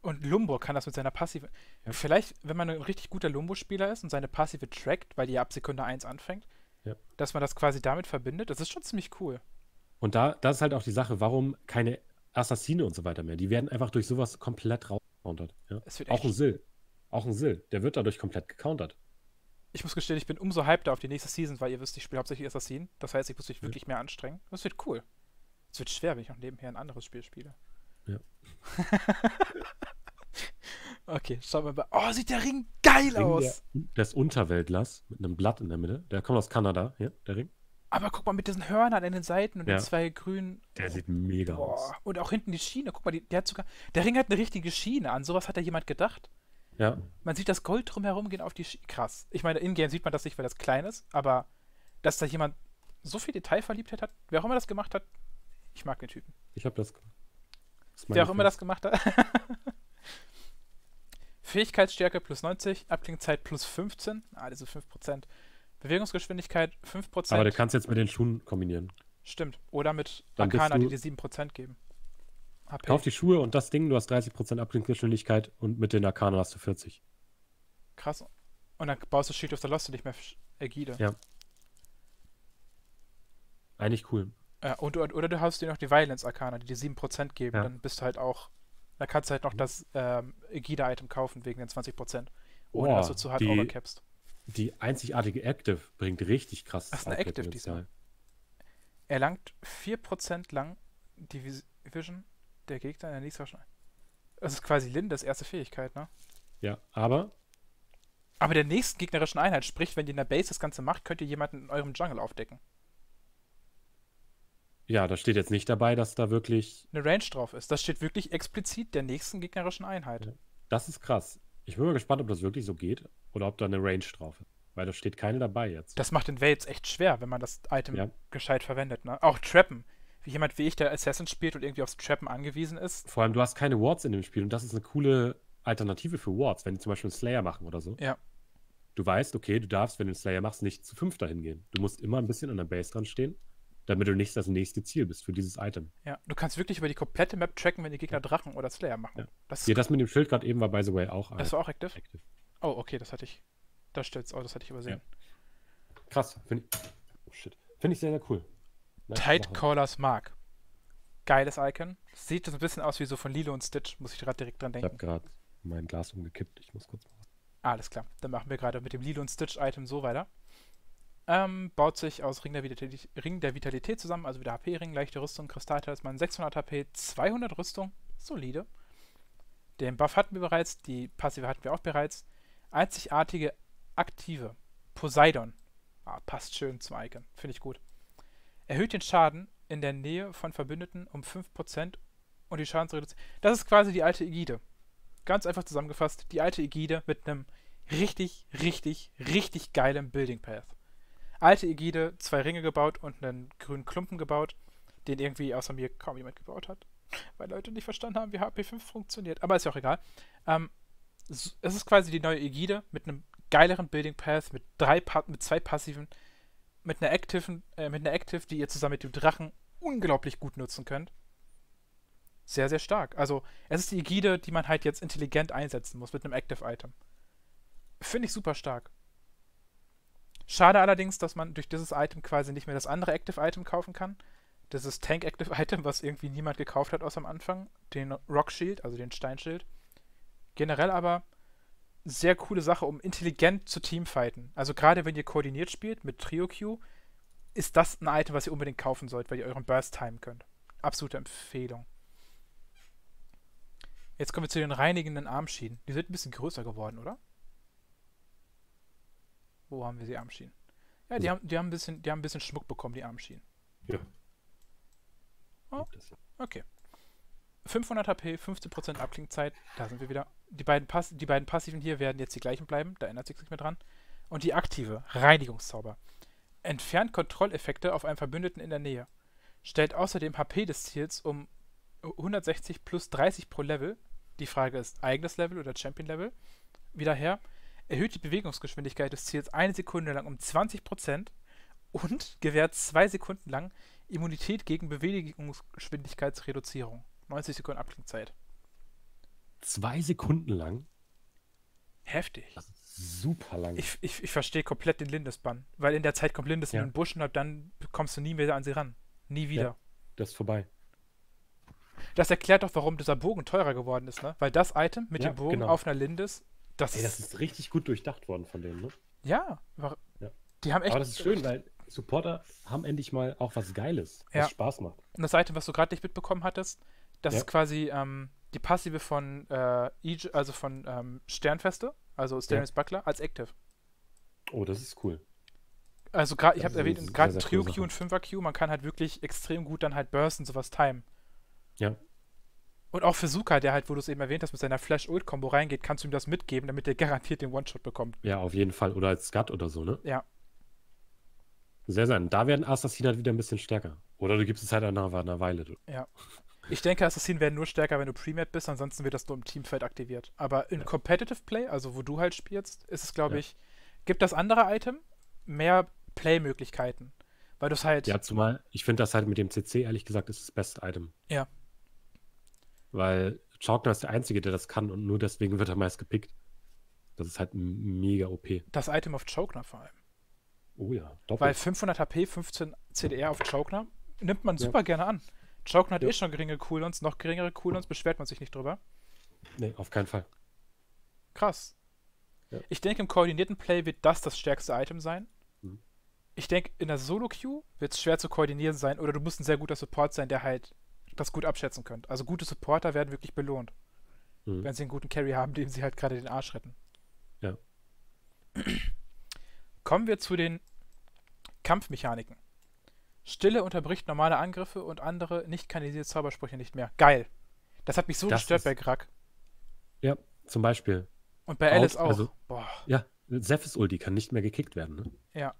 Und Lumbo kann das mit seiner Passive. Ja. Vielleicht, wenn man ein richtig guter Lumbo-Spieler ist und seine Passive trackt, weil die ja ab Sekunde 1 anfängt, Ja. dass man das quasi damit verbindet, das ist schon ziemlich cool. Und da, das ist halt auch die Sache, warum keine Assassine und so weiter mehr. Die werden einfach durch sowas komplett rausgecountert. Ja? Auch ein Sill. Auch ein Sill. Der wird dadurch komplett gecountert. ich muss gestehen, ich bin umso hypter auf die nächste Season, weil ihr wisst, ich spiele hauptsächlich Assassin. Das heißt, ich muss mich Ja. wirklich mehr anstrengen. Das wird cool. Es wird schwer, wenn ich noch nebenher ein anderes Spiel spiele. Ja. <laughs> okay, schauen wir mal. Oh, sieht der Ring geil Ring aus! der, des Unterweltlers mit einem Blatt in der Mitte. Der kommt aus Kanada, ja, der Ring. Aber guck mal, mit diesen Hörnern an den Seiten und Ja. den zwei grünen. Der sieht mega aus. Boah. Und auch hinten die Schiene. Guck mal, die, der hat sogar. Der Ring hat eine richtige Schiene. An sowas hat da jemand gedacht. Ja, Man sieht das Gold drumherum gehen auf die Schiene. Krass. Ich meine, in-game sieht man das nicht, weil das klein ist, aber dass da jemand so viel Detailverliebtheit hat, wer auch immer das gemacht hat, ich mag den Typen. ich habe das. das Wer auch immer Gefühl. das gemacht hat. <laughs> Fähigkeitsstärke plus 90, Abklingzeit plus 15, ah, diese 5%. Bewegungsgeschwindigkeit 5%. Aber du kannst jetzt mit den Schuhen kombinieren. Stimmt. Oder mit Dann Arcana, die dir 7% geben. HP. Kauf die Schuhe und das Ding, du hast 30% Abklinggeschwindigkeit und mit den Arkanen hast du 40. Krass. Und dann baust du Shield of the Lost und nicht mehr Ägide. Ja. Eigentlich cool. Ja, und, und, oder du hast dir noch die Violence Arcana, die dir 7% geben. Ja. Dann bist du halt auch. Da kannst du halt noch das ähm, Ägide-Item kaufen wegen den 20%. Ohne Boah, dass du zu hart die- overcapst. Die einzigartige Active bringt richtig krass. Ach, ist eine Active diesmal. erlangt 4% lang die Vis- Vision der Gegner in der nächsten. Das ist quasi Lindes erste Fähigkeit, ne? Ja, aber Aber der nächsten gegnerischen Einheit, sprich, wenn ihr in der Base das Ganze macht, könnt ihr jemanden in eurem Jungle aufdecken. ja, da steht jetzt nicht dabei, dass da wirklich. Eine Range drauf ist. Das steht wirklich explizit der nächsten gegnerischen Einheit. Das ist krass. Ich bin mal gespannt, ob das wirklich so geht oder ob da eine Range drauf ist. Weil da steht keine dabei jetzt. Das macht den Waits echt schwer, wenn man das Item Ja. gescheit verwendet, ne? Auch Trappen. Wie jemand wie ich, der Assassin spielt und irgendwie aufs Trappen angewiesen ist. Vor allem, du hast keine Wards in dem Spiel und das ist eine coole Alternative für Wards, wenn die zum Beispiel einen Slayer machen oder so. Ja. Du weißt, okay, du darfst, wenn du einen Slayer machst, nicht zu fünf dahin gehen. Du musst immer ein bisschen an der Base dran stehen, damit du nicht das nächste Ziel bist für dieses Item. Ja, du kannst wirklich über die komplette Map tracken, wenn die Gegner Drachen oder Slayer machen. Ja. Das, Hier, das mit dem Schild gerade eben war, by the way, auch das war auch active? active. Oh, okay, das hatte ich. Das stellt's. Oh, das hatte ich übersehen. Krass. Finde ich, oh shit. Finde ich sehr, sehr cool. Nice Sache. Tidecallers Mark. Geiles Icon. Sieht so ein bisschen aus wie so von Lilo und Stitch, muss ich gerade direkt dran Ich denken. habe gerade mein Glas umgekippt. Ich muss kurz mal. Alles klar. Dann machen wir gerade mit dem Lilo und Stitch-Item so weiter. Ähm, baut sich aus Ring der, Vitalität, Ring der Vitalität zusammen, also wieder HP-Ring, leichte Rüstung, Kristalltalisman, 600 HP, 200 Rüstung, solide. Den Buff hatten wir bereits, die Passive hatten wir auch bereits. Einzigartige aktive Poseidon. Ah, passt schön zum Icon, finde ich gut. Erhöht den Schaden in der Nähe von Verbündeten um 5% und die Schadensreduktion. Das ist quasi die alte Ägide. Ganz einfach zusammengefasst, die alte Ägide mit einem richtig, richtig, richtig geilen Building Path. Alte Ägide, zwei Ringe gebaut und einen grünen Klumpen gebaut, den irgendwie außer mir kaum jemand gebaut hat, weil Leute nicht verstanden haben, wie HP5 funktioniert. Aber ist ja auch egal. Ähm, es ist quasi die neue Ägide mit einem geileren Building Path, mit drei pa mit zwei passiven, mit einer Activen, äh, mit einer Active, die ihr zusammen mit dem Drachen unglaublich gut nutzen könnt. Sehr, sehr stark. Also, es ist die Ägide, die man halt jetzt intelligent einsetzen muss mit einem Active-Item. Finde ich super stark. Schade allerdings, dass man durch dieses Item quasi nicht mehr das andere Active-Item kaufen kann. Dieses Tank-Active-Item, <laughs> was irgendwie niemand gekauft hat aus am Anfang. Den Rock Shield, also den Steinschild. Generell aber sehr coole Sache, um intelligent zu teamfighten. Also gerade wenn ihr koordiniert spielt mit Trio Q, ist das ein Item, was ihr unbedingt kaufen sollt, weil ihr euren Burst timen könnt. Absolute Empfehlung. Jetzt kommen wir zu den reinigenden Armschienen. Die sind ein bisschen größer geworden, oder? Wo haben wir die Armschienen? Ja, die, Ja. haben, die, haben ein bisschen, die haben ein bisschen Schmuck bekommen, die Armschienen. Ja. Oh. Okay. 500 HP, 15% Abklingzeit, da sind wir wieder. Die beiden, Pass die beiden passiven hier werden jetzt die gleichen bleiben, da ändert sich nichts mehr dran. Und die aktive, Reinigungszauber. Entfernt Kontrolleffekte auf einem Verbündeten in der Nähe. Stellt außerdem HP des Ziels um 160 plus 30 pro Level. Die Frage ist, eigenes Level oder Champion-Level? Wieder her. Erhöht die Bewegungsgeschwindigkeit des Ziels eine Sekunde lang um 20% und <laughs> gewährt zwei Sekunden lang Immunität gegen Bewegungsgeschwindigkeitsreduzierung. 90 Sekunden Abklingzeit. Zwei Sekunden lang. Heftig. Super lang. Ich, ich, ich verstehe komplett den Lindesbann, weil in der Zeit kommt Lindes Ja. in den Busch und dann kommst du nie mehr an sie ran. Nie wieder. das ist vorbei. Das erklärt doch, warum dieser Bogen teurer geworden ist, ne? Weil das Item mit Ja, dem Bogen genau. auf einer Lindes, das, Ey, das ist richtig gut durchdacht worden von denen, ne? ja, Ja. die haben echt Aber das ist schön, weil Supporter haben endlich mal auch was Geiles, was Ja. Spaß macht. Und das Item, was du gerade nicht mitbekommen hattest, das Ja. ist quasi ähm, die Passive von äh, also von ähm, Sternfeste, also Stannis Buckler, als Active. Oh, das ist cool. Also gerade, ich habe erwähnt, sehr, gerade sehr Trio Q und 5er Q, man kann halt wirklich extrem gut dann halt bursten, sowas timen. Ja. Und auch für Suka, der halt, wo du es eben erwähnt hast, mit seiner Flash-Ult-Kombo reingeht, kannst du ihm das mitgeben, damit der <laughs> garantiert den One-Shot bekommt. Ja, auf jeden Fall. Oder als Scut oder so, ne? Ja. Sehr sein. Da werden Assassinen halt wieder ein bisschen stärker. Oder du gibst es halt nach einer Weile. Du. Ich denke, Assassinen werden nur stärker, wenn du Pre-Map bist, ansonsten wird das nur im Teamfight aktiviert. Aber in Ja. Competitive Play, also wo du halt spielst, ist es, glaube Ja. ich, gibt das andere Item mehr Play-Möglichkeiten. Weil du es halt. Ja, zumal ich finde das halt mit dem CC, ehrlich gesagt, ist das beste Item. Ja. Weil Chalkner ist der Einzige, der das kann und nur deswegen wird er meist gepickt. Das ist halt mega OP. das Item auf Chokner vor allem. Oh ja, Weil doppelt. 500 HP, 15 CDR auf Chokner nimmt man Ja. super gerne an. Chokner hat Ja. eh schon geringe Cooldowns, noch geringere Cooldowns, beschwert man sich nicht drüber. Nee, auf keinen Fall. Krass. Ja. Ich denke, im koordinierten Play wird das das stärkste Item sein. Mhm. ich denke, in der Solo-Queue wird es schwer zu koordinieren sein oder du musst ein sehr guter Support sein, der halt das gut abschätzen könnte. Also gute Supporter werden wirklich belohnt, Mhm. wenn sie einen guten Carry haben, dem sie halt gerade den Arsch retten. Ja. Kommen wir zu den Kampfmechaniken. Stille unterbricht normale Angriffe und andere nicht kanalisierte Zaubersprüche nicht mehr. Geil. Das hat mich so Das gestört bei Grak. Ja, zum Beispiel. Und bei Alice auch. also- Boah. Ja, Zephys Ulti kann nicht mehr gekickt werden. Ne? Ja.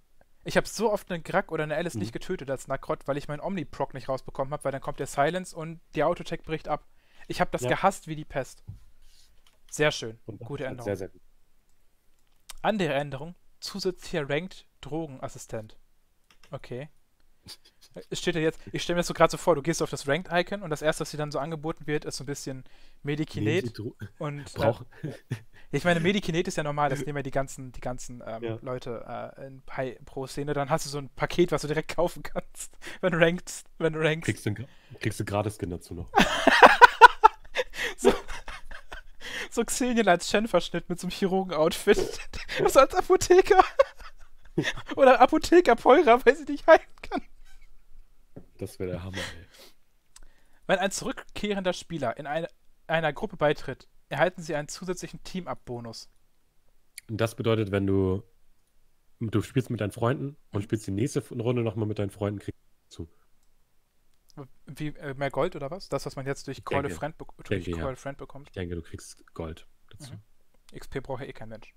Ich habe so oft einen Grak oder eine Alice Mhm. nicht getötet als Nakrot, weil ich meinen Omni-Proc nicht rausbekommen habe, weil dann kommt der Silence und die Autotech bricht ab. Ich habe das Ja. gehasst wie die Pest. Sehr schön. Gute halt Änderung. Sehr, sehr gut. Andere Änderung: zusätzlicher Ranked Drogenassistent. Okay. Es steht ja jetzt, ich stelle mir das so gerade so vor, du gehst auf das Ranked-Icon und das erste, was dir dann so angeboten wird, ist so ein bisschen Medikinet und <laughs> äh, brauchen- ich meine, Medikinet ist ja normal, das nehmen ja die ganzen, die ganzen ähm, Ja. Leute äh, in High Pro Szene. Dann hast du so ein Paket, was du direkt <laughs> kaufen kannst, wenn du rankst, wenn du rankst. kriegst, du, kriegst du Gratis-Skin dazu noch. <laughs> So, so Xenien als Shen-Verschnitt mit so einem Chirurgen-Outfit. so als Apotheker. <laughs> Oder Apotheker-Peurer, weil sie nicht heilen kann. Das wäre der Hammer, ey. Wenn ein zurückkehrender Spieler in eine, einer Gruppe beitritt, erhalten sie einen zusätzlichen Team-Up-Bonus. Und das bedeutet, wenn du du spielst mit deinen Freunden und spielst die nächste Runde nochmal mit deinen Freunden, kriegst du zu. Wie, äh, mehr Gold oder was? Das, was man jetzt durch Call denke. Friend, be durch Denke, ja. Call a Friend bekommt. Ich denke, du kriegst Gold dazu. Mhm. XP braucht ja eh kein Mensch.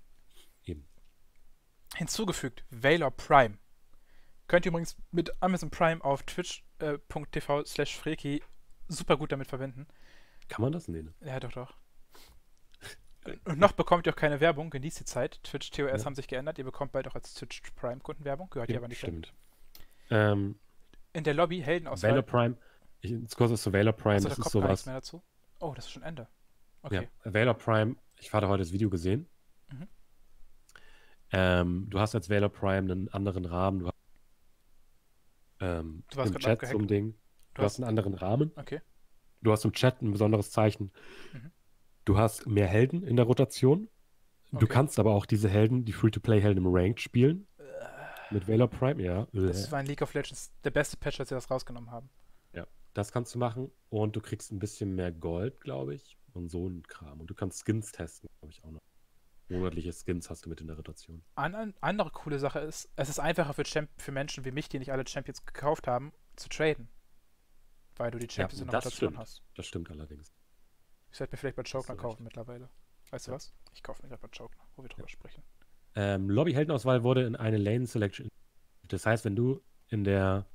Hinzugefügt, Valor Prime. Könnt ihr übrigens mit Amazon Prime auf twitch.tv slash freki super gut damit verwenden. Kann man das? Nee, ne? Ja, doch, doch. <laughs> Und noch bekommt ihr auch keine Werbung, genießt die Zeit. Twitch TOS Ja. haben sich geändert. Ihr bekommt bald auch als Twitch Prime Kundenwerbung. Gehört ihr aber nicht. stimmt. Ähm, In der Lobby Heldenauswahl. Valor Prime, ich, jetzt kurz was zu Valor Prime, Achso, da das ist kommt nichts sowas. mehr dazu. Oh, das ist schon Ende. Okay. Ja, Valor Prime, ich hatte heute das Video gesehen. Ähm, du hast als Valor Prime einen anderen Rahmen. Du hast ähm, Du im Chat so ein Ding. Du, hast einen anderen Rahmen. Okay. Du hast im Chat ein besonderes Zeichen. Mhm. Du hast mehr Helden in der Rotation. Du Okay. kannst aber auch diese Helden, die Free-to-Play-Helden im Ranked spielen. Mit Valor Prime, ja. Das war in League of Legends der beste Patch, als sie das rausgenommen haben. Das kannst du machen. Und du kriegst ein bisschen mehr Gold, glaube ich. Und so ein Kram. Und du kannst Skins testen, glaube ich auch noch. Monatliche Skins hast du mit in der Rotation. An, an, andere coole Sache ist, es ist einfacher für, Champ für Menschen wie mich, die nicht alle Champions gekauft haben, zu traden. Weil du die Champions in der Rotation stimmt. hast. Das stimmt allerdings. Ich sollte mir vielleicht bei Chokner du kaufen mittlerweile. Weißt du Ja. was? Ich kaufe mir gerade bei Chokner, wo wir drüber sprechen. Ähm, Lobby-Heldenauswahl wurde in eine Lane Selection. Das heißt, wenn du in der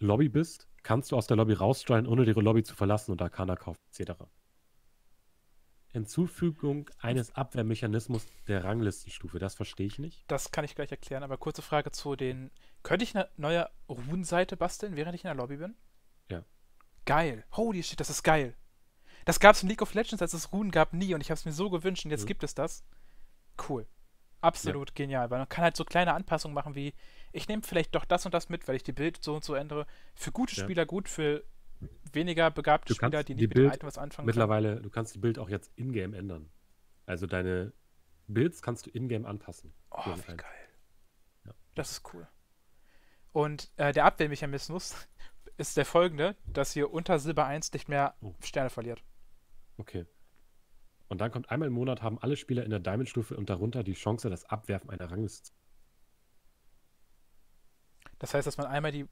Lobby bist, kannst du aus der Lobby raussteuern, ohne die Lobby zu verlassen und Arcana kaufen, etc. Hinzufügung eines Abwehrmechanismus der Ranglistenstufe, das verstehe ich nicht. Das kann ich gleich erklären, aber kurze Frage zu den. Könnte ich eine neue Runenseite basteln, während ich in der Lobby bin? Ja. Geil. Holy shit, das ist geil. Das gab es in League of Legends, als es Runen gab, nie und ich habe es mir so gewünscht und jetzt Mhm. gibt es das. Cool. Absolut genial, weil man kann halt so kleine Anpassungen machen wie, ich nehme vielleicht doch das und das mit, weil ich die Bild so und so ändere. Für gute Ja. Spieler gut, für weniger begabte Spieler, die die nicht mit dem Bild Item was anfangen können. Mittlerweile, du kannst die Bild auch jetzt in-game ändern. Also deine Builds kannst du in-game anpassen. Oh, wie geil. Ja. Das ist cool. Und äh, der Abwehrmechanismus <laughs> ist der folgende, dass ihr unter Silber 1 nicht mehr Oh. Sterne verliert. Okay. Und dann kommt einmal im Monat haben alle Spieler in der Diamond-Stufe und darunter die Chance, das Abwerfen einer Rangliste. zu- Das heißt, dass man einmal die,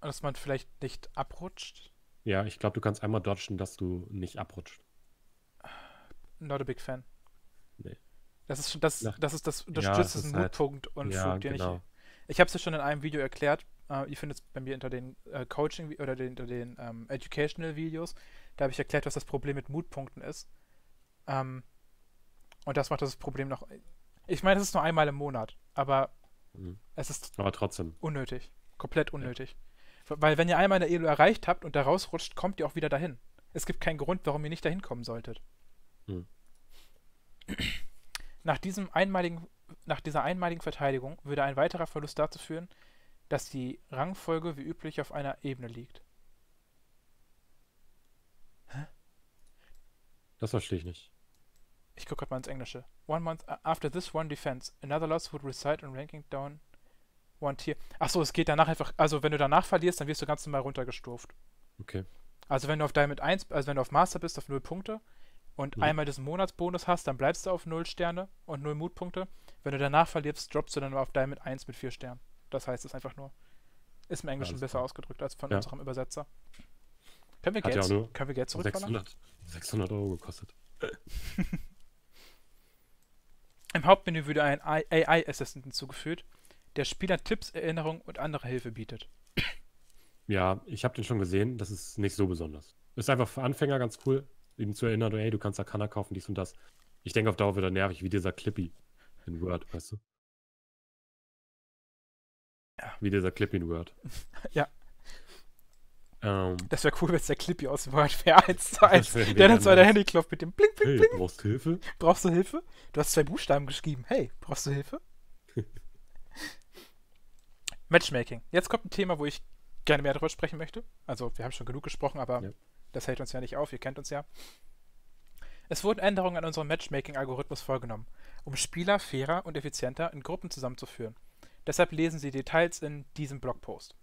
dass man vielleicht nicht abrutscht. Ja, ich glaube, du kannst einmal dodgen, dass du nicht abrutscht. Not a big fan. Nee. Das ist schon das, Ja. das ist das unterstützt ist diesen halt- Mutpunkt und ja, Flug, den genau. ich. Ich habe es ja schon in einem Video erklärt. Äh, ihr findet es bei mir unter den äh, Coaching oder den, unter den ähm, Educational Videos. Da habe ich erklärt, was das Problem mit Mutpunkten ist. Ähm, und das macht das Problem noch. Ich meine, es ist nur einmal im Monat, aber Mhm. es ist Aber trotzdem. unnötig. Komplett unnötig. Weil wenn ihr einmal eine Elo erreicht habt und da rausrutscht, kommt ihr auch wieder dahin. Es gibt keinen Grund, warum ihr nicht dahin kommen solltet. Hm. <clears throat> Nach, diesem einmaligen, nach dieser einmaligen Verteidigung würde ein weiterer Verlust dazu führen, dass die Rangfolge wie üblich auf einer Ebene liegt. Das verstehe ich nicht. Ich gucke gerade mal ins Englische. One month after this one defense, another loss would reside in ranking down One Tier. Achso, es geht danach einfach. Also, wenn du danach verlierst, dann wirst du ganz normal runtergestuft. Okay. Also, wenn du auf Diamond 1, also wenn du auf Master bist, auf 0 Punkte und Mhm. einmal diesen Monatsbonus hast, dann bleibst du auf 0 Sterne und 0 Mutpunkte. Wenn du danach verlierst, droppst du dann nur auf Diamond 1 mit 4 Sternen. Das heißt, es ist einfach nur. Ist im Englischen Alles besser klar. ausgedrückt als von Ja. unserem Übersetzer. Können wir ja Geld, nur können wir Geld zurückverlangen? 600, 600 Euro gekostet. <laughs> Im Hauptmenü würde ein AI-Assistant hinzugefügt, der Spielern Tipps, Erinnerungen und andere Hilfe bietet. Ja, ich habe den schon gesehen. Das ist nicht so besonders. Ist einfach für Anfänger ganz cool, ihnen zu erinnern, ey, du kannst Arcana kaufen, dies und das. Ich denke, auf Dauer wird er nervig, wie dieser Clippy in Word, weißt du? Ja. Wie dieser Clippy in Word. <laughs> Ja. Ähm, Das wäre cool, wenn es der Clippy aus Word wäre, 1 zu 1. Das wär Der dann so an der. Handy klopft mit dem Bling, Bling, hey, Bling. brauchst Hilfe? Brauchst du Hilfe? Du hast zwei Buchstaben geschrieben. Hey, brauchst du Hilfe? <laughs> Matchmaking. Jetzt kommt ein Thema, wo ich gerne mehr darüber sprechen möchte. Also, wir haben schon genug gesprochen, aber Ja. das hält uns ja nicht auf. Ihr kennt uns ja. Es wurden Änderungen an unserem Matchmaking-Algorithmus vorgenommen, um Spieler fairer und effizienter in Gruppen zusammenzuführen. Deshalb lesen Sie Details in diesem Blogpost.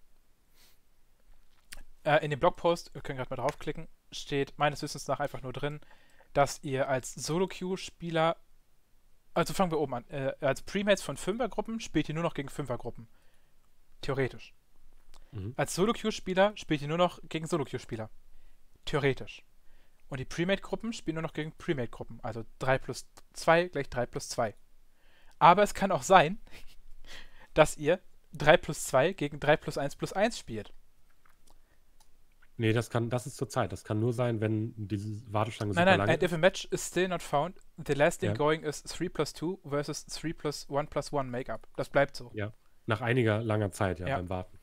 Äh, in dem Blogpost, wir können gerade mal draufklicken, steht meines Wissens nach einfach nur drin, dass ihr als Solo-Queue-Spieler, also fangen wir oben an, äh, als Premates von Fünfergruppen spielt ihr nur noch gegen Fünfergruppen. Theoretisch. Mhm. Als Solo-Queue-Spieler spielt ihr nur noch gegen Solo-Queue-Spieler. Theoretisch. Und die Premate-Gruppen spielen nur noch gegen Premate-Gruppen. Also 3 plus 2 gleich 3 plus 2. Aber es kann auch sein, <laughs> dass ihr 3 plus 2 gegen 3 plus 1 plus 1 spielt. Nee, das kann, das ist zur Zeit. Das kann nur sein, wenn diese Warteschlange Nein, super nein, lange and if a match is still not found, the last thing Ja. going is 3 plus 2 versus 3 plus 1 plus 1 Make-up. Das bleibt so. Nach einiger langer Zeit, ja, Ja. beim Warten.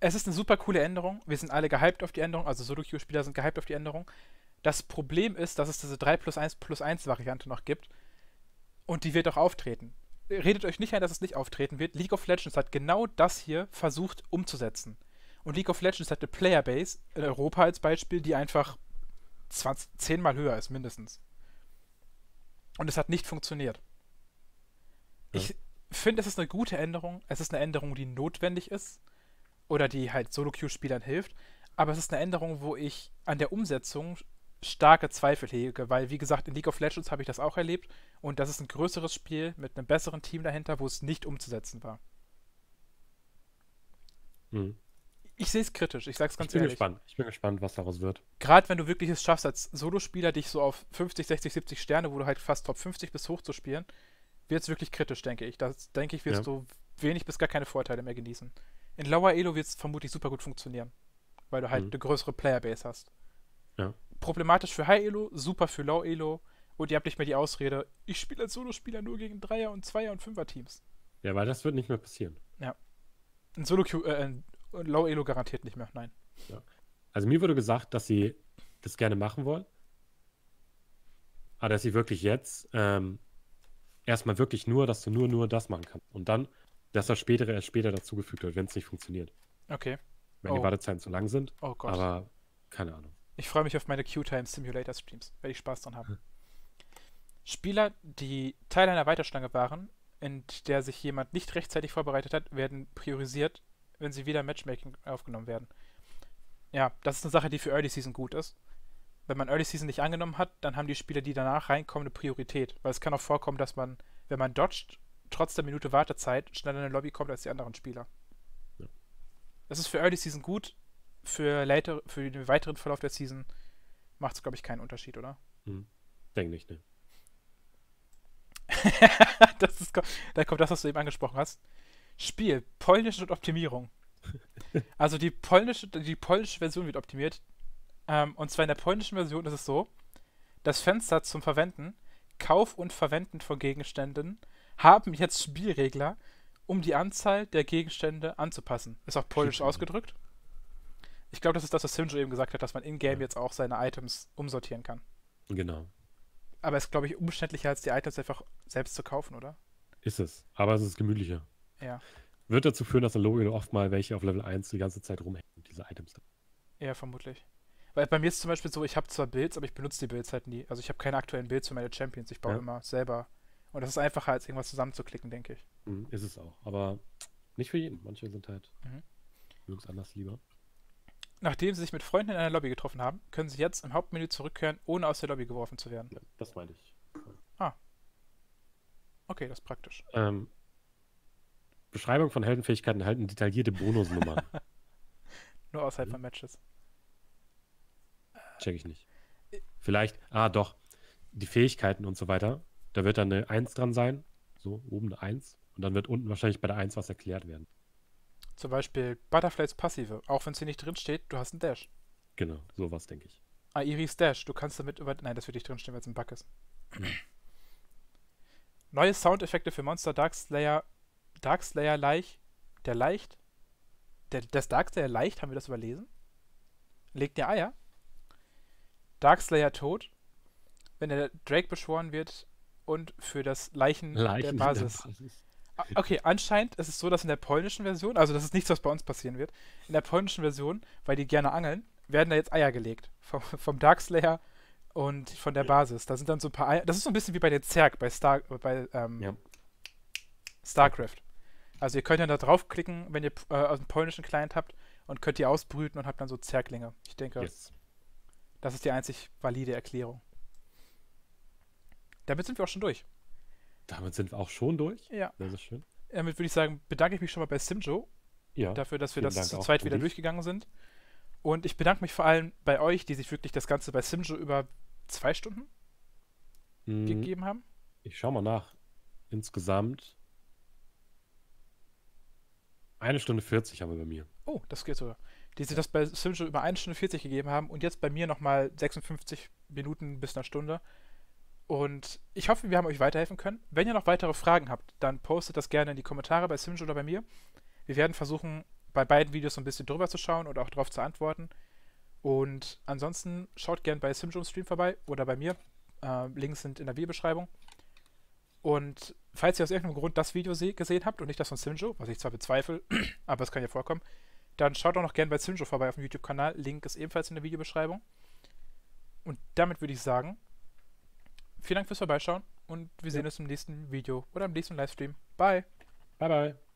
Es ist eine super coole Änderung. Wir sind alle gehypt auf die Änderung, also Solo-Queue-Spieler sind gehypt auf die Änderung. Das Problem ist, dass es diese 3 plus 1 plus 1 Variante noch gibt. Und die wird auch auftreten. Redet euch nicht ein, dass es nicht auftreten wird. League of Legends hat genau das hier versucht umzusetzen. Und League of Legends hat eine Playerbase in Europa als Beispiel, die einfach 20, 10 mal höher ist, mindestens. Und es hat nicht funktioniert. Ja. Ich finde, es ist eine gute Änderung. Es ist eine Änderung, die notwendig ist oder die halt Solo-Queue-Spielern hilft. Aber es ist eine Änderung, wo ich an der Umsetzung starke Zweifel hege, weil, wie gesagt, in League of Legends habe ich das auch erlebt und das ist ein größeres Spiel mit einem besseren Team dahinter, wo es nicht umzusetzen war. Mhm. Ich sehe es kritisch, ich sage es Ich ganz bin ehrlich. gespannt. Ich bin gespannt, was daraus wird. Gerade wenn du wirklich es schaffst, als Solospieler dich so auf 50, 60, 70 Sterne, wo du halt fast Top 50 bis hoch zu spielen, wird es wirklich kritisch, denke ich. Das denke ich, wirst Ja. du wenig bis gar keine Vorteile mehr genießen. In Lower Elo wird es vermutlich super gut funktionieren, weil du halt Mhm. eine größere Playerbase hast. Ja. Problematisch für High Elo, super für Low Elo und ihr habt nicht mehr die Ausrede, ich spiele als Solospieler nur gegen Dreier- und Zweier- und Fünfer-Teams. Ja, weil das wird nicht mehr passieren. In Solo äh, in Low Elo garantiert nicht mehr, nein. Also mir wurde gesagt, dass sie das gerne machen wollen. Aber dass sie wirklich jetzt ähm, erstmal wirklich nur, dass du nur, nur das machen kannst. Und dann, dass das spätere erst später dazugefügt wird, wenn es nicht funktioniert. Okay. Wenn Oh. die Wartezeiten zu lang sind. Oh Gott. Aber keine Ahnung. Ich freue mich auf meine Q-Time Simulator Streams. Werde ich Spaß dran haben. <laughs> Spieler, die Teil einer Weiterschlange waren, in der sich jemand nicht rechtzeitig vorbereitet hat, werden priorisiert, wenn sie wieder Matchmaking aufgenommen werden. Ja, das ist eine Sache, die für Early Season gut ist. Wenn man Early Season nicht angenommen hat, dann haben die Spieler, die danach reinkommen, eine Priorität. Weil es kann auch vorkommen, dass man, wenn man dodgt, trotz der Minute Wartezeit schneller in eine Lobby kommt als die anderen Spieler. Ja. Das ist für Early Season gut, für, later, für den weiteren Verlauf der Season macht es, glaube ich, keinen Unterschied, oder? Denk nicht, ne? <laughs> das ist, da kommt das, was du eben angesprochen hast. Spiel, Polnisch und Optimierung. <laughs> Also die polnische, die polnische Version wird optimiert. Ähm, und zwar in der polnischen Version ist es so, das Fenster zum Verwenden, Kauf und Verwenden von Gegenständen haben jetzt Spielregler, um die Anzahl der Gegenstände anzupassen. Ist auch polnisch Spielregler. ausgedrückt. Ich glaube, das ist das, was Simjo eben gesagt hat, dass man in-game Ja. jetzt auch seine Items umsortieren kann. Genau. Aber es ist, glaube ich, umständlicher, als die Items einfach selbst zu kaufen, oder? Ist es. Aber es ist gemütlicher. Ja. Wird dazu führen, dass in Login oft mal welche auf Level 1 die ganze Zeit rumhängen, diese Items. Ja, vermutlich. Weil bei mir ist zum Beispiel so, ich habe zwar Builds, aber ich benutze die Builds halt nie. Also ich habe keine aktuellen Builds für meine Champions. Ich baue Ja. immer selber. Und das ist einfacher, als irgendwas zusammenzuklicken, denke ich. Mhm, ist es auch. Aber Nicht für jeden. Manche sind halt Mhm. es anders lieber. Nachdem sie sich mit Freunden in einer Lobby getroffen haben, können sie jetzt im Hauptmenü zurückkehren, ohne aus der Lobby geworfen zu werden. Ja, das meine ich. Okay, das ist praktisch. Ähm, Beschreibung von Heldenfähigkeiten erhalten detaillierte Bonusnummern. <laughs> Nur außerhalb Mhm. von Matches. Check ich nicht. Vielleicht, ah doch, die Fähigkeiten und so weiter. Da wird dann eine 1 dran sein. So, oben eine 1. Und dann wird unten wahrscheinlich bei der 1 was erklärt werden. Zum Beispiel Butterflies Passive. Auch wenn es hier nicht drin steht, du hast einen Dash. Genau, sowas denke ich. Airis Dash. Du kannst damit über. Nein, das wird nicht drinstehen, weil es ein Bug ist. Mhm. <clears throat> Neue Soundeffekte für Monster Darkslayer. Darkslayer Leicht. Der Leicht. Der, das Darkslayer Leicht, haben wir das überlesen? Legt der Eier. Darkslayer tot. Wenn der Drake beschworen wird. Und für das Leichen, Leichen der Basis. Basis. Ah, Okay, anscheinend ist es so, dass in der polnischen Version, also das ist nichts, was bei uns passieren wird, in der polnischen Version, weil die gerne angeln, werden da jetzt Eier gelegt. Vom, vom Darkslayer und von der Basis. Da sind dann so ein paar Eier. Das ist so ein bisschen wie bei den Zerg bei, Star, bei ähm, Ja. StarCraft. Also ihr könnt dann da draufklicken, wenn ihr äh, aus dem polnischen Client habt und könnt die ausbrüten und habt dann so Zerglinge. Ich denke, Yes. Das ist die einzig valide Erklärung. Damit sind wir auch schon durch. Damit sind wir auch schon durch. Ja. Sehr, sehr schön. Damit würde ich sagen, bedanke ich mich schon mal bei Simjo Ja. dafür, dass wir das Dank zu zweit wieder Rudi. durchgegangen sind. Und ich bedanke mich vor allem bei euch, die sich wirklich das Ganze bei Simjo über zwei Stunden Mm, gegeben haben. Ich schau mal nach. Insgesamt eine Stunde 40 haben wir bei mir. Oh, das geht sogar. Die sich das bei Simjo über 1 Stunde 40 gegeben haben und jetzt bei mir nochmal 56 Minuten bis eine Stunde. Und ich hoffe, wir haben euch weiterhelfen können. Wenn ihr noch weitere Fragen habt, dann postet das gerne in die Kommentare bei Simjo oder bei mir. Wir werden versuchen, bei beiden Videos so ein bisschen drüber zu schauen und auch darauf zu antworten. Und ansonsten schaut gerne bei im Stream vorbei oder bei mir. Äh, Links sind in der Videobeschreibung. Und falls ihr aus irgendeinem Grund das Video se gesehen habt und nicht das von Simjo, was ich zwar bezweifle, <clears throat> aber es kann ja vorkommen, dann schaut auch noch gerne bei Simjo vorbei auf dem YouTube-Kanal. Link ist ebenfalls in der Videobeschreibung. Und damit würde ich sagen, vielen Dank fürs Vorbeischauen und wir sehen uns im nächsten Video oder im nächsten Livestream. Bye! Bye, bye.